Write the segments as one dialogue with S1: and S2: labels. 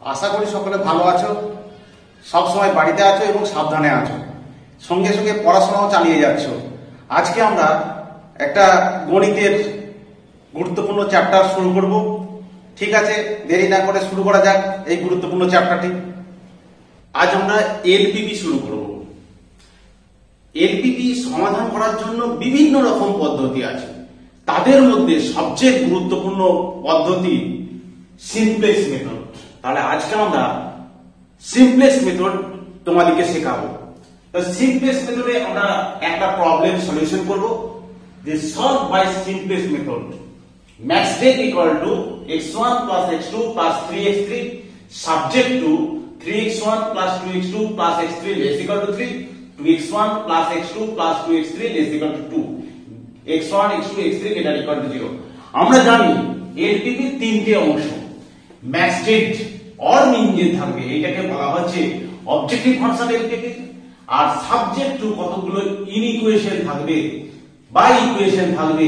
S1: আশা করি সকলে ভালো আছো, সব সময় বাড়িতে আছো এবং সাবধানে আছো। সঙ্গে সঙ্গে পড়াশোনাও চালিয়ে যাচ্ছ। আজকে আমরা একটা গণিতের গুরুত্বপূর্ণ চ্যাপ্টার শুরু করব। ঠিক আছে, দেরি না করে শুরু করা যাক এই গুরুত্বপূর্ণ চ্যাপ্টারটি আজ আমরা এলপিপি শুরু করব। এলপিপি সমাধান করার জন্য বিভিন্ন রকম পদ্ধতি আছে। তাদের মধ্যে সবচেয়ে গুরুত্বপূর্ণ পদ্ধতি সিমপ্লেক্স মেথড তাহলে আজকে আমরা সিমপ্লেক্স মেথড তোমাদেরকে শেখাবো তো সিমপ্লেক্স মেথডে আমরা একটা প্রবলেম সলিউশন করব যে solve by simplex method max date equal to x1 plus x2 plus 3x3 subject to 3x1 plus 2x2 plus x3 less equal to 3 2x1 plus x2 plus 2x3 less equal to 2 x1 x2 x3 greater equal to 0 আমরা জানি LPP তিনটে অংশ max date or মিন যে থাকবে এটাকে বলা হচ্ছে objective function LPP আর সাবজেক্ট টু কতগুলো ইনইকুয়েশন থাকবে বা ইকুয়েশন থাকবে,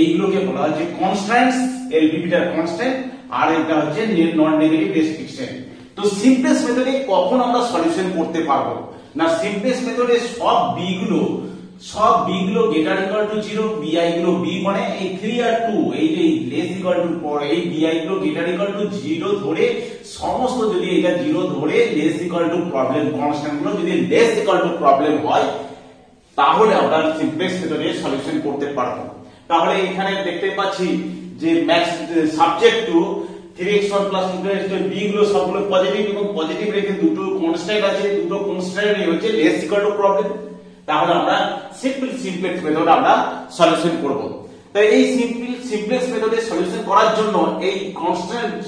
S1: এইগুলোকে বলা হচ্ছে কনস্ট্যান্টস এলপিপিটার কনস্ট্যান্ট আর এটা হচ্ছে নন নেগেটিভ রেস্ট্রিকশন তো সিমপ্লেক্স মেথডে কখন আমরা সলিউশন করতে পারব? না সিমপ্লেক্স মেথডে সব বি গুলো সব বি গুলো গ্রেটার ইকুয়াল টু জিরো বিআই গুলো বি মানে এই থ্রি আর টু এই যে লেস ইকুয়াল টু পর এই বিআই গুলো গ্রেটার ইকুয়াল টু জিরো ধরে সমস্ত যদি এটা জিরো ধরে লেস ইকুয়াল টু প্রবলেম কনস্ট্যান্টগুলো যদি লেস ইকুয়াল টু প্রবলেম হয়, তাহলে আমরা সিমপ্লেক্স মেথডে সলিউশন করতে পারব। তাহলে এখানে দেখতে পাচ্ছি যে max subject to three x one plus B গুলো সবগুলো পজিটিভ এবং পজিটিভ রেখে দুটো কনস্ট্যান্ট আছে, দুটো কনস্ট্যান্ট হচ্ছে লেস ইকুয়াল টু প্রবলেম তাহলে আমরা সিম্পল সিমপ্লেক্স মেথড আমরা সলিউশন করব। তাই এই সিম্পল সিমপ্লেক্স মেথডে সলিউশন করার জন্য এই কনস্ট্যান্ট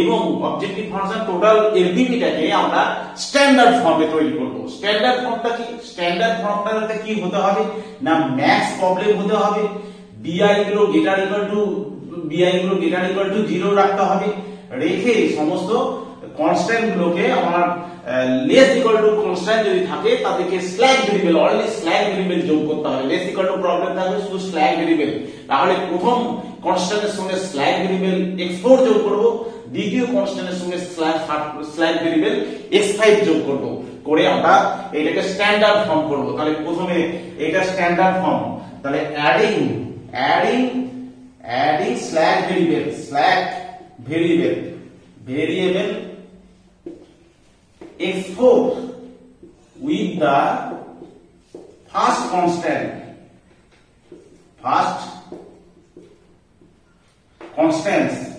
S1: এবং অবজেক্টিভ ফাংশন টোটাল এলপিপিটাকে আমরা স্ট্যান্ডার্ড ফর্মে তৈরি করব। স্ট্যান্ডার্ড ফর্মটা কি? স্ট্যান্ডার্ড ফর্মটাতে কি হতে হবে? না ম্যাক্স প্রবলেম হতে হবে? বিআই গুলো গ্রেটার ইকুয়াল টু বিআই গুলো গ্রেটার ইকুয়াল টু জিরো রাখতে হবে? রেখে সমস্ত কনস্ট্যান্ট গুলোকে আমার লেস ইকুয়াল টু কনস্ট্যান্ট যদি থাকে, তাদেরকে slack variable only slack variable যোগ করতে হবে। লেস ইকুয়াল টু প্রবলেম থাকবে শুধু স্ল্যাগ ভেরিয়েবল তাহলে প্রথম কনস্ট্যান্টের সঙ্গে স্ল্যাগ ভেরিয়েবল x4 যোগ করব, দ্বিতীয় কনস্ট্যান্টের সঙ্গে স্ল্যাগ স্ল্যাগ ভেরিয়েবল x5 যোগ করব। করে আমরা এটাকে স্ট্যান্ডার্ড ফর্ম করব। তাহলে প্রথমে এটা স্ট্যান্ডার্ড ফর্ম তাহলে adding adding adding slack variable slack variable variable x4 with the first constant. First constants.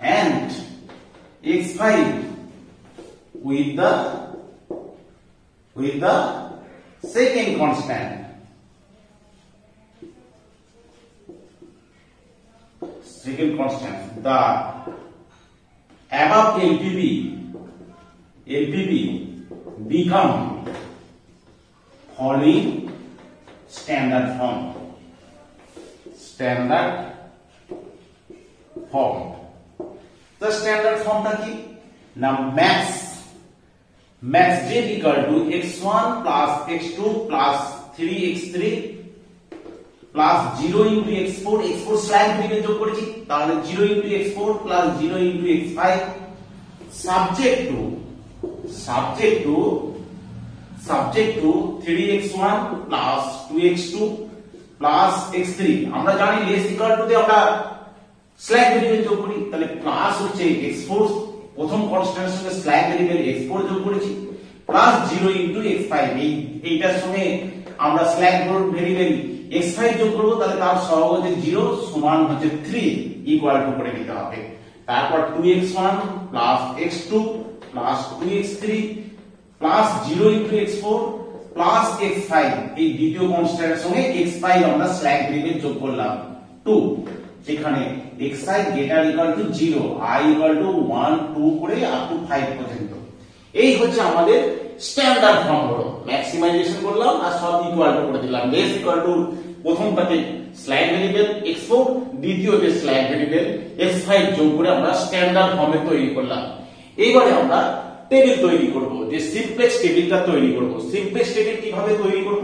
S1: And x5 with the with the second constant. Second constant the above LPB, LPB become following standard form. Standard form. The standard form টা কি? Now mass mass z equal to x1 plus x2 plus 3x3 plus zero into x four x four slack variable যোগ করেছি, তাহলে zero into x four plus zero into x five subject to subject to subject to three x one plus two x two plus x three আমরা জানি less equal to আমরা slack variable যোগ করি, তাহলে plus হচ্ছে x four প্রথম কনস্ট্যান্টের সঙ্গে slug variable x four যোগ করেছি plus zero into x five এই, এইটার সঙ্গে আমরা স্ল্যাগ ভেরিয়েবল x5 যোগ করব, তাহলে তার সহগতে 0 সমান হচ্ছে 3 ইকুয়াল টু করে নিতে হবে। তারপর 2x1 x2 2x3 0 x4 x5 এই দ্বিতীয় কনস্ট্যান্টের সঙ্গে x5 আমরা স্ল্যাগ ভেরিয়েবল যোগ করলাম 2 যেখানে xi greater equal to 0 i equal to 1 2 করে আপ টু 5 পর্যন্ত। এই হচ্ছে আমাদের স্ট্যান্ডার্ড ফর্ম হলো ম্যাক্সিমাইজেশন করলাম আর সব ইকুয়াল টু করে দিলাম। লেস ইকুয়াল টু প্রথমটাতে স্ল্যাগ ভেরিয়েবল x4 দ্বিতীয়তে স্ল্যাগ ভেরিয়েবল x5 যোগ করে আমরা স্ট্যান্ডার্ড ফর্মে তৈরি করলাম। এইবারে আমরা টেবিল তৈরি করব, যে সিমপ্লেক্স টেবিলটা তৈরি করব। সিমপ্লেক্স টেবিল কীভাবে তৈরি করব?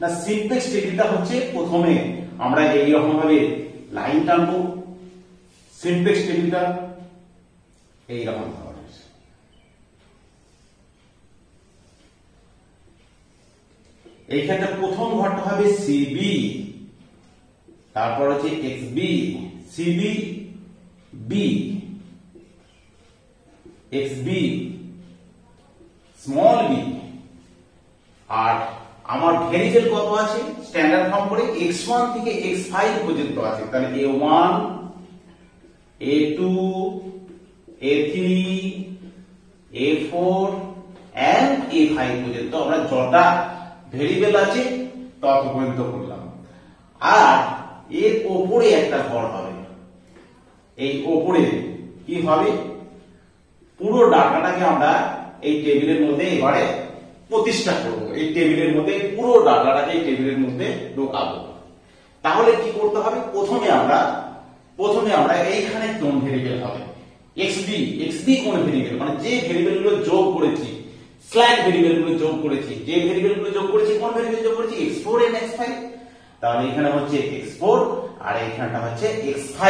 S1: না সিমপ্লেক্স টেবিলটা হচ্ছে প্রথমে আমরা এই রকম ভাবে লাইন টানবো। সিমপ্লেক্স টেবিলটা এইরকম। ধরনের এইখানে প্রথম ঘরটা হবে সিবি তারপর হচ্ছে x B CB B x B small B আর আমার ভেরিয়েবল কত আছে? স্ট্যান্ডার্ড ফর্ম করে ওয়ান থেকে এক্স ফাইভ পর্যন্ত আছে। তাহলে A one A two A three A four and A five পর্যন্ত আমরা যটা ভেরিয়েবল আছে? তত পর্যন্ত করলাম আর এর ওপরে একটা ঘর হবে। এই ওপরে কি হবে? পুরো ডাটাটাকে আমরা এই টেবিলের মধ্যে এবারে প্রতিষ্ঠা করব। এই টেবিলের মধ্যে, পুরো ডাটাটাকে এই টেবিলের মধ্যে ঢোকাবো। তাহলে কি করতে হবে? প্রথমে আমরা প্রথমে আমরা এইখানে কোন ভেরিয়েবল হবে? xb xb কোন ভেরিয়েবল? মানে যে ভেরিয়েবলগুলো যোগ করেছি স্ল্যাগ ভেরিয়েবলগুলো যোগ করেছি। যে ভেরিয়েবলগুলো যোগ করেছি, কোন ভেরিয়েবল যোগ করেছি? x4 and x5 তাহলে এখানে হচ্ছে x4 আর এইখানটা হচ্ছে x5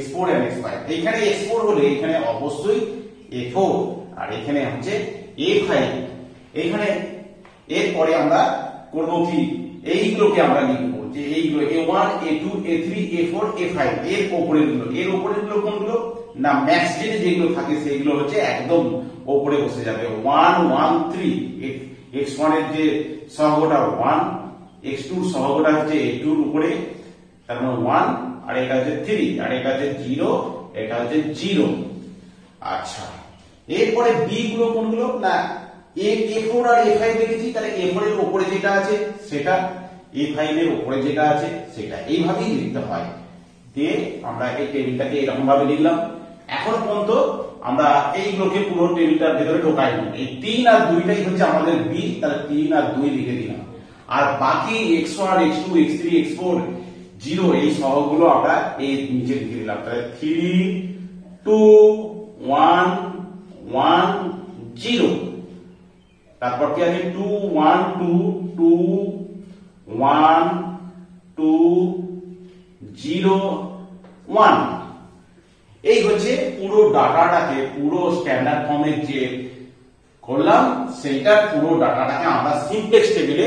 S1: x4 and x5 এইখানে x4 হলে এখানে অবশ্যই a4 আর এখানে হচ্ছে a5 এইখানে এরপরে আমরা করব কি? এইগুলোকে আমরা লিখব যে এইগুলো a1 a2 a3 a4 a5 এর উপরেরগুলো। এর উপরেরগুলো কোনগুলো? না ম্যাক্স যেগুলো থাকে সেগুলো হচ্ছে একদম উপরে বসে যাবে। 1 1 3 x1 এর যে সহগটা 1 x2 এর সহগটা হচ্ছে a2 এর উপরে, তার মানে 1 আর এটা হচ্ছে থ্রি আর এটা হচ্ছে জিরো এটা হচ্ছে জিরো আচ্ছা এরপরে বি গুলো কোনগুলো? না এ ফোর আর এ ফাইভ দেখেছি, তাহলে এ ফোর এর উপরে যেটা আছে, সেটা এ ফাইভ এর উপরে যেটা আছে, সেটা এইভাবেই লিখতে হয়। দিয়ে আমরা এই টেবিলটাকে এরকম ভাবে লিখলাম। এখন পর্যন্ত আমরা এইগুলোকে পুরো টেবিলটার ভেতরে ঢোকাই এই তিন আর দুইটাই হচ্ছে আমাদের বি তাহলে তিন আর দুই লিখে দিলাম। আর বাকি x one x two x three x four zero এই সহগুলো আমরা এই নিচে লিখে দিলাম। তাহলে three two one one zero তারপর কি আছে? Two one two two one two zero one এই হচ্ছে পুরো ডাটাটাকে, পুরো স্ট্যান্ডার্ড ফর্মের যে করলাম, সেইটা পুরো ডাটাটাকে আমরা সিমপ্লেক্স টেবিলে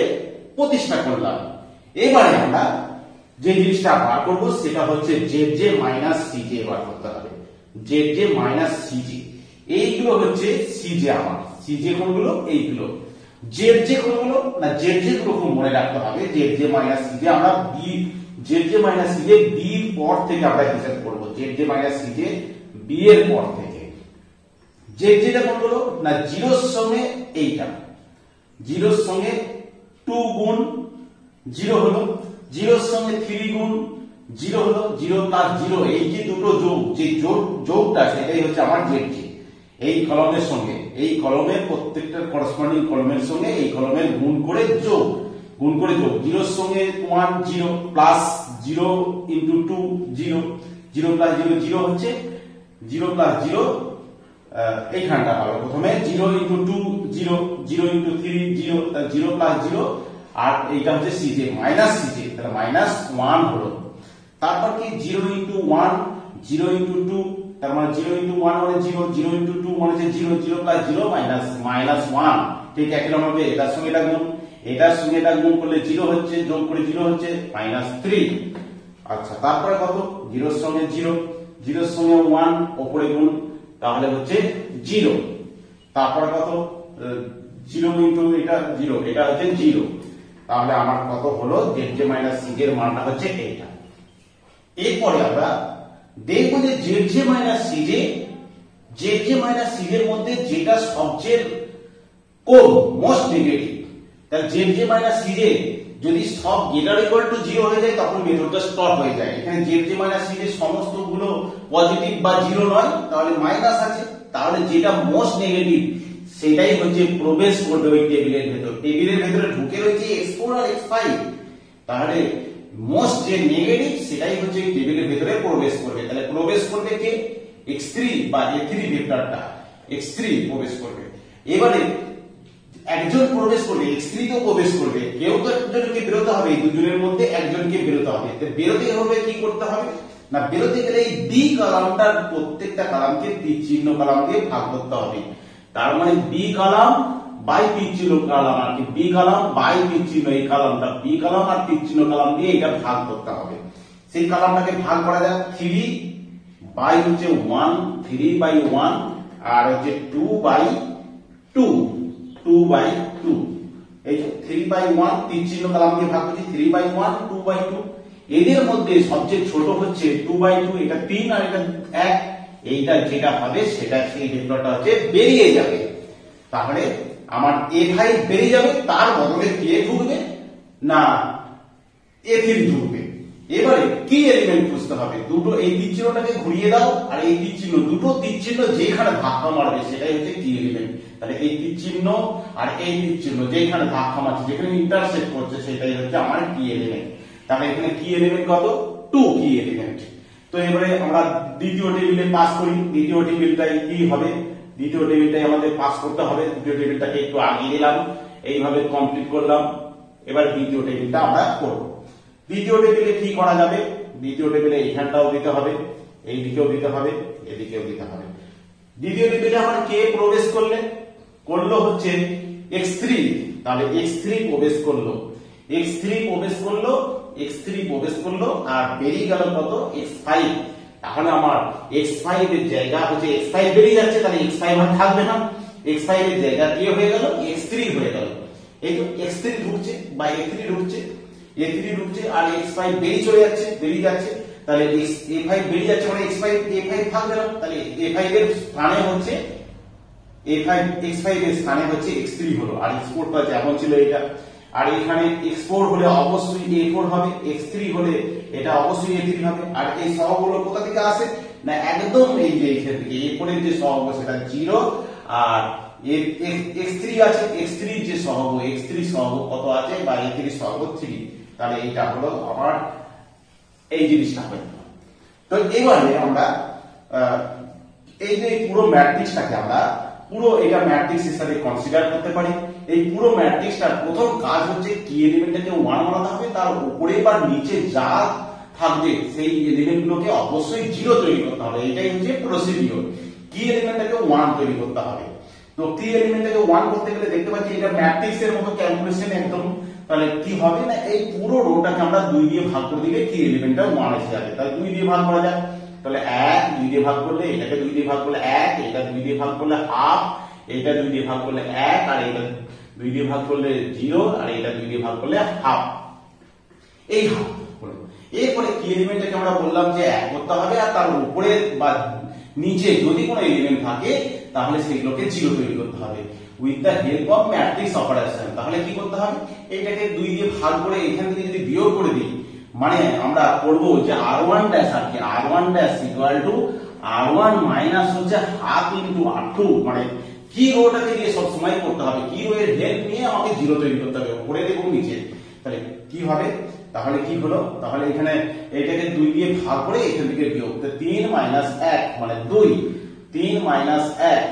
S1: প্রতিষ্ঠা করলাম। এবারে আমরা যে জিনিসটা বার করব, সেটা হচ্ছে জেড জে মাইনাস সিজে বার করতে হবে। জেড জে মাইনাস সিজে এইগুলো হচ্ছে সিজে আমার। সিজে কোনগুলো? এইগুলো। জেড জে কোনগুলো? না জেড জে গুলো মনে রাখতে হবে। জেড জে মাইনাস সিজে আমরা B Z J minus CJ B পর থেকে আমরা হিসাব করব। Z J minus CJ B এর পর থেকে। জেড যেটা কোনগুলো না, জিরোর সঙ্গে এইটা। জিরোর সঙ্গে টু গুণ জিরো হলো। জিরোর সঙ্গে থ্রি গুণ জিরো হলো। Zero plus zero. এই যে দুটো যোগ, যে যোগ, যোগটা সেটাই হচ্ছে আমার জেড জে এই কলমের সঙ্গে, এই কলমের প্রত্যেকটা করসপন্ডিং কলমের সঙ্গে এই কলমের গুণ করে যোগ। গুণ করে যোগ জিরোর সঙ্গে one zero plus zero into two zero zero plus zero zero হচ্ছে জিরো প্লাস জিরো এইখানটা হবে প্রথমে zero into two zero zero into three zero zero plus zero আর এইটা হচ্ছে সিজে মাইনাস সিজে তাহলে মাইনাস ওয়ান হলো। তারপর কি zero into one zero into two তার মানে জিরো ইন্টু ওয়ান মানে জিরো জিরো ইন্টু টু মানে zero zero plus zero minus minus one ঠিক একই রকম হবে এটার সঙ্গে এটা গুণ। এটার সঙ্গে এটা গুণ করলে জিরো হচ্ছে, যোগ করে জিরো হচ্ছে মাইনাস থ্রি আচ্ছা তারপরে কত? জিরোর সঙ্গে জিরো। জিরোর সঙ্গে ওয়ান ওপরে গুণ, তাহলে হচ্ছে জিরো। তারপরে কত? জিরো ইন্টু এটা জিরো, এটা হচ্ছে জিরো। তাহলে আমার কত হলো? জেড মাইনাস সি এর মানটা হচ্ছে এইটা। এরপরে আমরা দেখব যে Z J minus C J Z J minus C এর মধ্যে যেটা সবচেয়ে কম মোস্ট নেগেটিভ তাহলে Z J minus C J যদি সব গেটার ইকুয়াল টু জিরো হয়ে যায়, তখন মেথডটা স্টপ হয়ে যায়। এখানে Z J minus C J সমস্তগুলো পজিটিভ বা জিরো নয়, তাহলে মাইনাস আছে। তাহলে যেটা মোস্ট নেগেটিভ সেটাই হচ্ছে প্রবেশ করবে ওই টেবিলের ভেতর। টেবিলের ভেতরে ঢুকে রয়েছে এক্স ফোর আর এক্স ফাইভ তাহলে মোস্ট যে নেগেটিভ সেটাই হচ্ছে টেবিলের ভেতরে প্রবেশ করবে। তাহলে প্রবেশ করবে কে? এক্স থ্রি বা এ থ্রি ভেক্টরটা এক্স থ্রি প্রবেশ করবে। এবারে একজন প্রবেশ করবে থ্রি তো প্রবেশ করবে, কেউ তো একজনকে বেরোতে হবে দুজনের মধ্যে একজনকে বেরোতে হবে। বেরোতে হবে, কি করতে হবে? না, বেরোতে গেলে এই বি কলামটার প্রত্যেকটা কলামকে তীর চিহ্ন কলাম দিয়ে ভাগ করতে হবে। তার মানে বি কলাম বাই তীর চিহ্ন কলাম আর কি। বি কলাম বাই তীর চিহ্ন এই কলামটা। বি কলাম আর তীর চিহ্ন কলাম দিয়ে এটা ভাগ করতে হবে। সেই কলামটাকে ভাগ করা যায় থ্রি বাই হচ্ছে ওয়ান, থ্রি বাই ওয়ান, আর হচ্ছে two by two. Two by two এই যে থ্রি বাই ওয়ান তিন চিহ্ন কালাম দিয়ে ভাগ করছি three by one two by two এদের মধ্যে সবচেয়ে ছোট হচ্ছে টু বাই টু এটা তিন আর এটা এক। এইটা যেটা হবে, সেটা সেই ভেক্টরটা হচ্ছে বেরিয়ে যাবে। তাহলে আমার এ ফাইভ বেরিয়ে যাবে, তার বদলে কে ঢুকবে, না এ থ্রি ঢুকবে। এবারে কি এলিমেন্ট খুঁজতে হবে? দুটো এই তীর চিহ্নটাকে ঘুরিয়ে দাও, আর এই তীর চিহ্ন, দুটো তীর চিহ্ন যেখানে ধাক্কা মারবে সেটাই হচ্ছে কি এলিমেন্ট তাহলে এই তীর চিহ্ন আর এই তীর চিহ্ন যেখানে ধাক্কা মারছে, যেখানে ইন্টারসেক্ট করছে, সেটাই হচ্ছে আমার কি এলিমেন্ট তাহলে এখানে কি এলিমেন্ট কত? টু কি এলিমেন্ট তো এবারে আমরা দ্বিতীয় টেবিলে পাস করি। দ্বিতীয় টেবিলটাই কি হবে? দ্বিতীয় টেবিলটাই আমাদের পাস করতে হবে। দ্বিতীয় টেবিলটাকে একটু আগিয়ে দিলাম এইভাবে কমপ্লিট করলাম। এবার দ্বিতীয় টেবিলটা আমরা করব। দ্বিতীয় টেবিলে কি করা যাবে? দ্বিতীয় টেবিলে এইখানটাও দিতে হবে এই দিকেও দিতে হবে, এদিকেও দিতে হবে। দ্বিতীয় টেবিলে আমার কে প্রবেশ করলে? করল হচ্ছে x3 তাহলে x3 প্রবেশ করল। X3 প্রবেশ করল x3 প্রবেশ করল, আর বেরিয়ে গেল কত? X5 তাহলে আমার x5 এর জায়গা হচ্ছে x5 বেরিয়ে যাচ্ছে, তাহলে x5 আর থাকবে না। X5 এর জায়গা কি হয়ে গেল? X3 হয়ে গেল। এই তো এক্স থ্রি ঢুকছে বা এক্স থ্রি ঢুকছে। A3 ঢুকছে আর x5 বেরিয়ে চলে যাচ্ছে, বেরিয়ে যাচ্ছে। তাহলে a5 বেরিয়ে যাচ্ছে মানে x5 a5 থাকবে না তাহলে a5 এর স্থানে হচ্ছে a5 x5 এর স্থানে হচ্ছে x3 হলো। আর এক্সপোর্টটা যেমন ছিল এটা। আর এখানে x4 হলে অবশ্যই a4 হবে x3 হলে এটা অবশ্যই a3 হবে। আর এই সহগগুলো কোথা থেকে আসে? না, একদম এই যে এখান থেকে a4 এর যে সহগ, সেটা 0 আর x3 আছে x3 যে সহগ x3 সহগ কত আছে? বা a3 সহগ 3 তাহলে এইটা হলো আমার এই জিনিসটা হবে তো এবারে আমরা এই যে পুরো ম্যাট্রিক্সটাকে আমরা পুরো এটা ম্যাট্রিক্স হিসাবে কনসিডার করতে পারি। এই পুরো ম্যাট্রিক্সটার প্রথম কাজ হচ্ছে কি এলিমেন্টটাকে ওয়ান বানাতে হবে, তার উপরে বা নিচে যা থাকবে সেই এলিমেন্টগুলোকে অবশ্যই জিরো তৈরি করতে হবে। এটাই হচ্ছে প্রসিডিওর কি এলিমেন্টটাকে ওয়ান তৈরি করতে হবে? তো কি এলিমেন্টটাকে ওয়ান করতে গেলে দেখতে পাচ্ছি এটা ম্যাট্রিক্স এর মতো ক্যালকুলেশন একদম তাহলে কি হবে না, এই পুরো রোটাকে আমরা দুই দিয়ে ভাগ করে দিলে কি এলিমেন্টটা ওয়ান এসে যাবে? তাহলে দুই দিয়ে ভাগ করা যায় তাহলে এক দুই দিয়ে ভাগ করলে এটাকে দুই দিয়ে ভাগ করলে এক, এটা দুই দিয়ে ভাগ করলে হাফ এটা দুই দিয়ে ভাগ করলে এক, আর এটা দুই দিয়ে ভাগ করলে জিরো আর এটা দুই দিয়ে ভাগ করলে হাফ এই হাফ এরপরে কি এলিমেন্টটাকে আমরা বললাম যে এক করতে হবে, আর তার উপরে বা নিচে যদি কোনো এলিমেন্ট থাকে, তাহলে সেগুলোকে জিরো তৈরি করতে হবে। With the help of matrix operation তাহলে কি করতে হবে? এইটাকে দুই দিয়ে ভাগ করে এখান থেকে যদি বিয়োগ করে দিই মানে আমরা করব যে আর ওয়ান ড্যাশ আর কি R one dash equal to R one minus হচ্ছে হাফ ইন্টু আর টু মানে কি রোটাকে দিয়ে সব সময় করতে হবে? কি রো এর হেল্প নিয়ে আমাকে জিরো তৈরি করতে হবে, উপরে এবং নিচে। তাহলে কি হবে? তাহলে কি হলো? তাহলে এখানে এটাকে দুই দিয়ে ভাগ করে এখান থেকে বিয়োগ তিন মাইনাস এক মানে দুই, তিন মাইনাস এক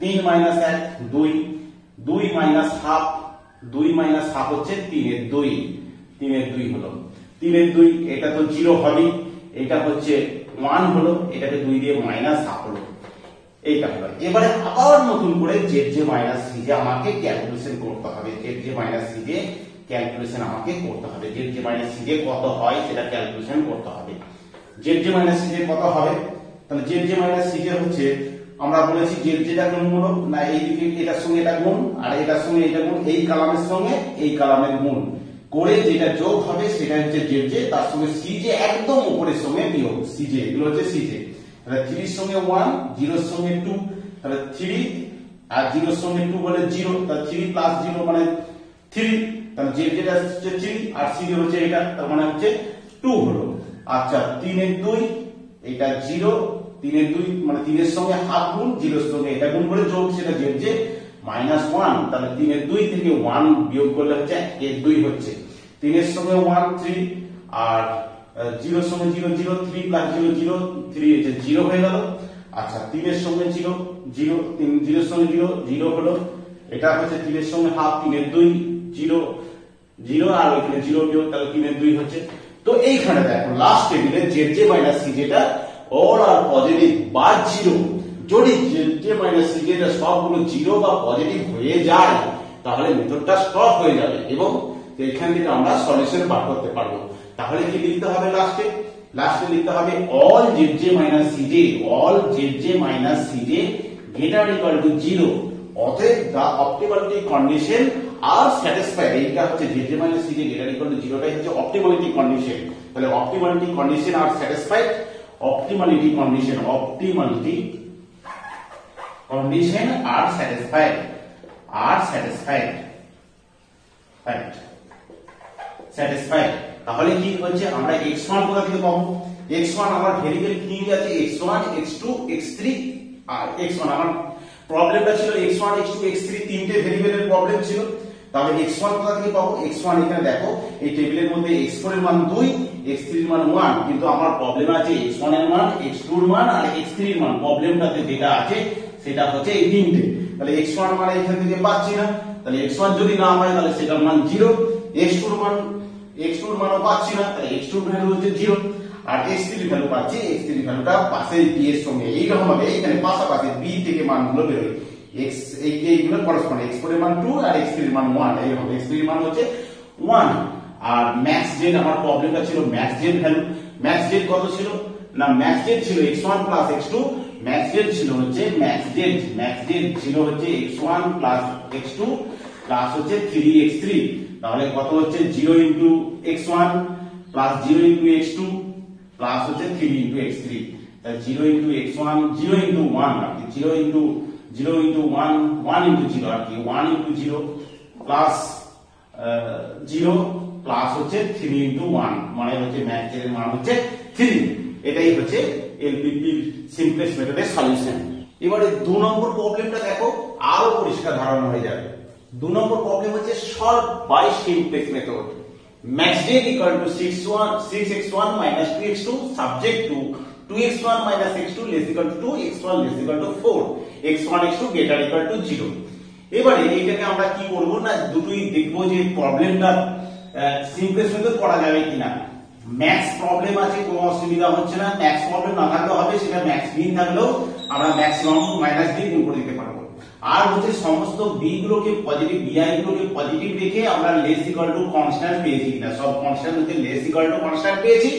S1: তিন মাইনাস এক, দুই। দুই মাইনাস হাফ, দুই মাইনাস হাফ হচ্ছে তিনের দুই। তিনের দুই হলো। তিনের দুই, এটা তো জিরো হবে এটা হচ্ছে ওয়ান হলো। এটাকে দুই দিয়ে মাইনাস হাফ হলো। এইটা হলো। এবারে আবার নতুন করে Z J minus C J আমাকে ক্যালকুলেশন করতে হবে, Z J minus C J calculation আমাকে করতে হবে, Z J minus C J কত হয় সেটা ক্যালকুলেশন করতে হবে। Z J minus C J কত হবে? তাহলে Z J minus C J হচ্ছে আমরা বলেছি জেড জেটা গুণ হলো না এইদিকে এটার সঙ্গে এটা গুণ, আর এটার সঙ্গে এটা গুণ, এই কালামের সঙ্গে এই কালামের গুণ। করে যেটা যোগ হবে সেটা হচ্ছে জেড জে তার সঙ্গে সি জে একদম উপরের সঙ্গে বিয়োগ, সি জে এগুলো হচ্ছে সি জে তাহলে থ্রির সঙ্গে ওয়ান জিরোর সঙ্গে টু তাহলে থ্রি আর জিরোর সঙ্গে টু বলে জিরো তাহলে থ্রি প্লাস জিরো মানে থ্রি তাহলে জেড যেটা হচ্ছে থ্রি আর সি হচ্ছে এটা, তার মানে হচ্ছে টু হলো। আচ্ছা তিনের দুই, এটা জিরো তিনের দুই মানে তিনের সঙ্গে হাফ গুণ, জিরোর সঙ্গে এটা গুণ করে যোগ সেটা জেড যে মাইনাস ওয়ান তাহলে তিনের দুই থেকে ওয়ান বিয়োগ করলে হচ্ছে এর দুই হচ্ছে। তিনের সঙ্গে ওয়ান থ্রি আর জিরোর সঙ্গে zero zero three plus zero zero three হচ্ছে জিরো হয়ে গেল। আচ্ছা তিনের সঙ্গে জিরো জিরো, তিন, জিরোর সঙ্গে জিরো জিরো হলো, এটা হচ্ছে তিনের সঙ্গে হাফ তিনের দুই, জিরো জিরো, আর ওইখানে জিরো বিয়োগ, তাহলে তিনের দুই হচ্ছে। তো এইখানে দেখো লাস্ট টেবিলে জেড জে মাইনাস সি যেটা অল আর পজিটিভ বা জিরো যদি জে মাইনাস সি যেটা সবগুলো জিরো বা পজিটিভ হয়ে যায়, তাহলে মেথডটা স্টপ হয়ে যাবে এবং এখান থেকে আমরা সলিউশন বার করতে পারব। তাহলে কি লিখতে হবে লাস্টে লাস্টে লিখতে হবে all Z J minus C J all Z J minus C J greater equal to zero অতএব the optimality condition are satisfied এইটা হচ্ছে Z J minus C J greater equal টু জিরোটাই হচ্ছে অপটিমালিটি কন্ডিশন তাহলে optimality condition are satisfied optimality condition optimality condition are satisfied are satisfied satisfied তাহলে কি হচ্ছে? আমরা x1 কোথা থেকে পাবো? X1 আমার ভেরিয়েবল কি আছে? X1 x2 x3 আর x1 আমার প্রবলেমটা ছিল x1 x2 x3 তিনটে ভেরিয়েবলের প্রবলেম ছিল। তাহলে x1 কোথা থেকে পাবো? X1 এখানে দেখো, এই টেবিলের মধ্যে x4 এর মান 2 x3 এর মান 1 কিন্তু আমার প্রবলেম আছে x1 এর মান x2 এর মান আর x3 এর মান প্রবলেমটাতে যেটা আছে, সেটা হচ্ছে এই তিনটে। তাহলে x1 মানে এখান থেকে পাচ্ছি না। তাহলে x1 যদি না হয়, তাহলে সেটার মান 0 x2 এর মান x2 এর মানও পাচ্ছি না। তাহলে x2 এর ভ্যালু হচ্ছে 0 আর x3 এর ভ্যালু পাচ্ছি x3 এর ভ্যালুটা পাশের b এর সঙ্গে। এইরকম ভাবে এখানে পাশাপাশি b থেকে মানগুলো বের x, এই এইগুলো করসপন্ড x4 এর মান 2 আর x3 এর মান 1 এইরকম। X3 এর মান হচ্ছে 1 আর ম্যাক্স জেড আমার প্রবলেমটা ছিল max Z value max Z কত ছিল? না ম্যাক্স জেড ছিল x1 x2 ম্যাক্স জেড ছিল হচ্ছে ম্যাক্স জেড ম্যাক্স জেড ছিল হচ্ছে x1 x2 প্লাস হচ্ছে 3x3 তাহলে কত হচ্ছে? 0 into x1 plus 0 into x2 plus হচ্ছে 3 ইনটু x3 তাহলে 0 ইনটু x1 0 ইনটু 1 আর কি 0 ইনটু 0 ইনটু 1 1 ইনটু 0 আর কি 1 ইনটু 0 প্লাস 0 প্লাস হচ্ছে 3 ইনটু 1 মানে হচ্ছে ম্যাথের মান হচ্ছে থ্রি এটাই হচ্ছে এলপিপি সিম্পলেস্ট মেথডের সলিউশন এবারে দু নম্বর প্রবলেমটা দেখো, আরও পরিষ্কার ধারণা হয়ে যাবে। দু নম্বর প্রবলেম হচ্ছে solve by simplex method max j equal to 6x1 6x1 minus 2x2 subject to 2x1 minus x2 less equal to 2 x1 less equal to 4 x1 x2 greater equal to 0 এবারে এটাকে আমরা কি করব না, দুটোই দেখব যে প্রবলেমটা সিম্পলেক্স মেথড করা যাবে কিনা? ম্যাক্স প্রবলেম আছে, কোনো অসুবিধা হচ্ছে না। ম্যাক্স প্রবলেম না থাকলে হবে, সেটা ম্যাক্স বিন থাকলেও আমরা ম্যাক্সিমাম মাইনাস দিয়ে গুণ করে দিতে পারব। আর হচ্ছে সমস্ত বি গুলোকে পজিটিভ বিআই গুলোকে পজিটিভ রেখে আমরা লেস ইকুয়াল টু কনস্ট্যান্ট পেয়েছি কিনা। সব কনস্ট্যান্ট হচ্ছে লেস ইকুয়াল টু কনস্ট্যান্ট পেয়েছি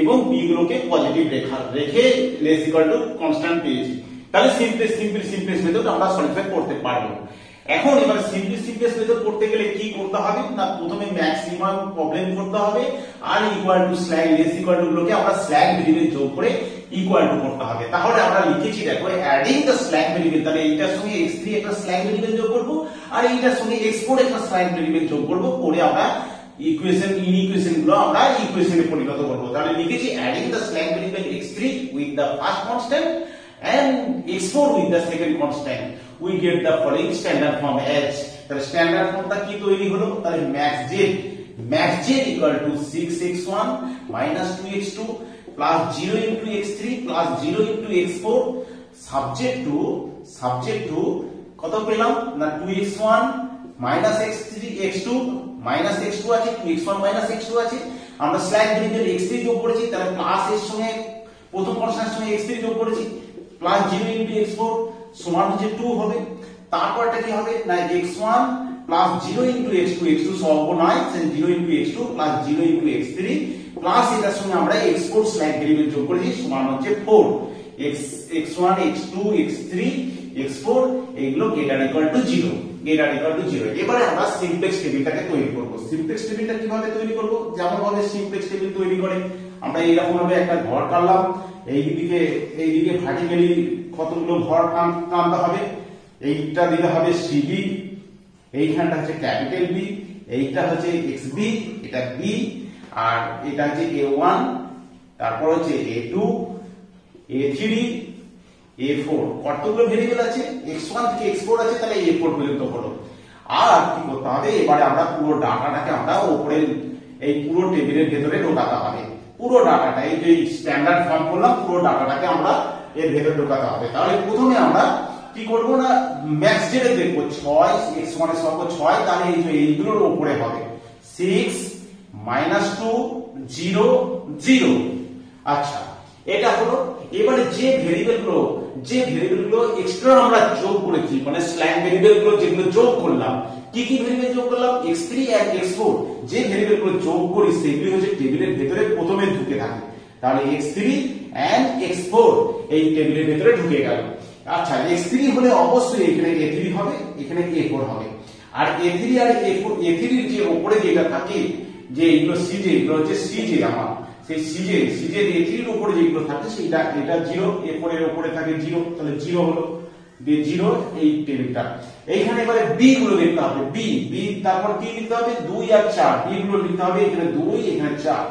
S1: এবং বি গুলোকে পজিটিভ রেখা, রেখে লেস ইকুয়াল টু কনস্ট্যান্ট পেয়েছি। তাহলে সিম্পল সিম্পল সিম্পলেস্ট মেথড আমরা সলিউশন করতে পারব। এখন এবার সিম্পল সিম্পলেস্ট মেথড করতে গেলে কি করতে হবে? না প্রথমে ম্যাক্সিমাম প্রবলেম করতে হবে আর equal to slack less equal to গুলোকে আমরা স্ল্যাগ ভেরিয়েবল যোগ করে ইকুয়াল টু করতে হবে। তাহলে আমরা লিখেছি, দেখো অ্যাডিং দ্য স্ল্যাগ ভেরিয়েবল তাহলে এইটার সঙ্গে x3 একটা স্ল্যাগ ভেরিয়েবল যোগ করব আর এইটার সঙ্গে x4 একটা স্ল্যাগ ভেরিয়েবল যোগ করব করে আমরা ইকুয়েশন ইন ইকুয়েশনগুলো আমরা ইকুয়েশনে পরিণত করব। তাহলে লিখেছি adding the slack variable x3 with the first constant and x4 with the second constant we get the following standard form h তাহলে স্ট্যান্ডার্ড ফর্মটা কি তৈরি হলো তাহলে max z max z equal to 6x1 minus 2x2 plus 0 into x3 plus 0 into x4 subject to subject to কত পেলাম না 2x1 minus x3 x2 minus x2 আছে 2x1 minus x2 আছে আমরা স্ল্যাগ ভেরিয়েবল x3 যোগ করেছি তাহলে plus এর সঙ্গে প্রথম কনস্ট্যান্টের সঙ্গে x3 যোগ করেছি প্লাস 0 ইনটু x4 সমান হচ্ছে 2 হবে। তারপরটা কি হবে? না x1 plus 0 into x2 x2 সহগ নয় 0 into x2 plus 0 into x3 plus এটার সঙ্গে আমরা x4 স্ল্যাগ ভেরিয়েবল যোগ করেছি, সমান হচ্ছে 4 x x1 x2 x3 x4 এগুলো greater equal to 0 greater equal to 0 এবারে আমরা সিমপ্লেক্স টেবিলটাকে তৈরি করব। সিমপ্লেক্স টেবিলটা কীভাবে তৈরি করব? যেমন ভাবে সিমপ্লেক্স টেবিল তৈরি করে। আমরা এইরকম ভাবে একটা ঘর কাটলাম, এইদিকে এইদিকে ভার্টিক্যালি কতগুলো ঘর টানতে হবে, এইটা দিতে হবে সিবি এইখানটা হচ্ছে ক্যাপিটাল বি এইটা হচ্ছে এক্স বি এটা বি আর এটা হচ্ছে এ ওয়ান তারপর হচ্ছে A two A three A four কতগুলো ভেরিয়েবল আছে? এক্স ওয়ান থেকে এক্স ফোর আছে, তাহলে এ ফোর পর্যন্ত হলো। আর কি করতে হবে? এবারে আমরা পুরো ডাটাটাকে আমরা উপরে এই পুরো টেবিলের ভেতরে ঢোকাতে হবে। পুরো ডাটাটা, এই যে স্ট্যান্ডার্ড ফর্ম করলাম, পুরো ডাটাটাকে আমরা এর ভেতরে ঢোকাতে হবে। তাহলে প্রথমে আমরা কি করব না ম্যাক্স যেটা দেখব, ছয় এক্স ওয়ানের সঙ্গে ছয়, তাহলে এই যে এইগুলোর উপরে হবে। Six minus two zero zero আচ্ছা এটা হলো, এবারে যে ভেরিয়েবলগুলো যে ভেরিয়েবলগুলো এক্সট্রা আমরা যোগ করেছি মানে স্ল্যাং ভেরিয়েবলগুলো যেগুলো যোগ করলাম, কি কি ভেরিয়েবল যোগ করলাম? x3 এন্ড x4 যে ভেরিয়েবলগুলো যোগ করি, সেগুলি হচ্ছে টেবিলের ভেতরে প্রথমে ঢুকে থাকে। তাহলে x3 এন্ড x4 এই টেবিলের ভেতরে ঢুকে গেল। আচ্ছা x3 হলে অবশ্যই এখানে a3 হবে, এখানে a4 হবে। আর a3 আর a4 a3 এর যে উপরে যেটা থাকে, যে এগুলো সিজে এগুলো হচ্ছে সিজে আমার। সেই সিজে সিজে এথির উপরে যেগুলো থাকে সেটা এটা জিরো এরপরে এর উপরে থাকে জিরো তাহলে জিরো হলো। জিরো এই টেবিলটা এইখানে এবারে বি গুলো লিখতে হবে বি বি তারপর কি লিখতে হবে? দুই আর চার বি গুলো লিখতে হবে, এখানে দুই, এখানে চার।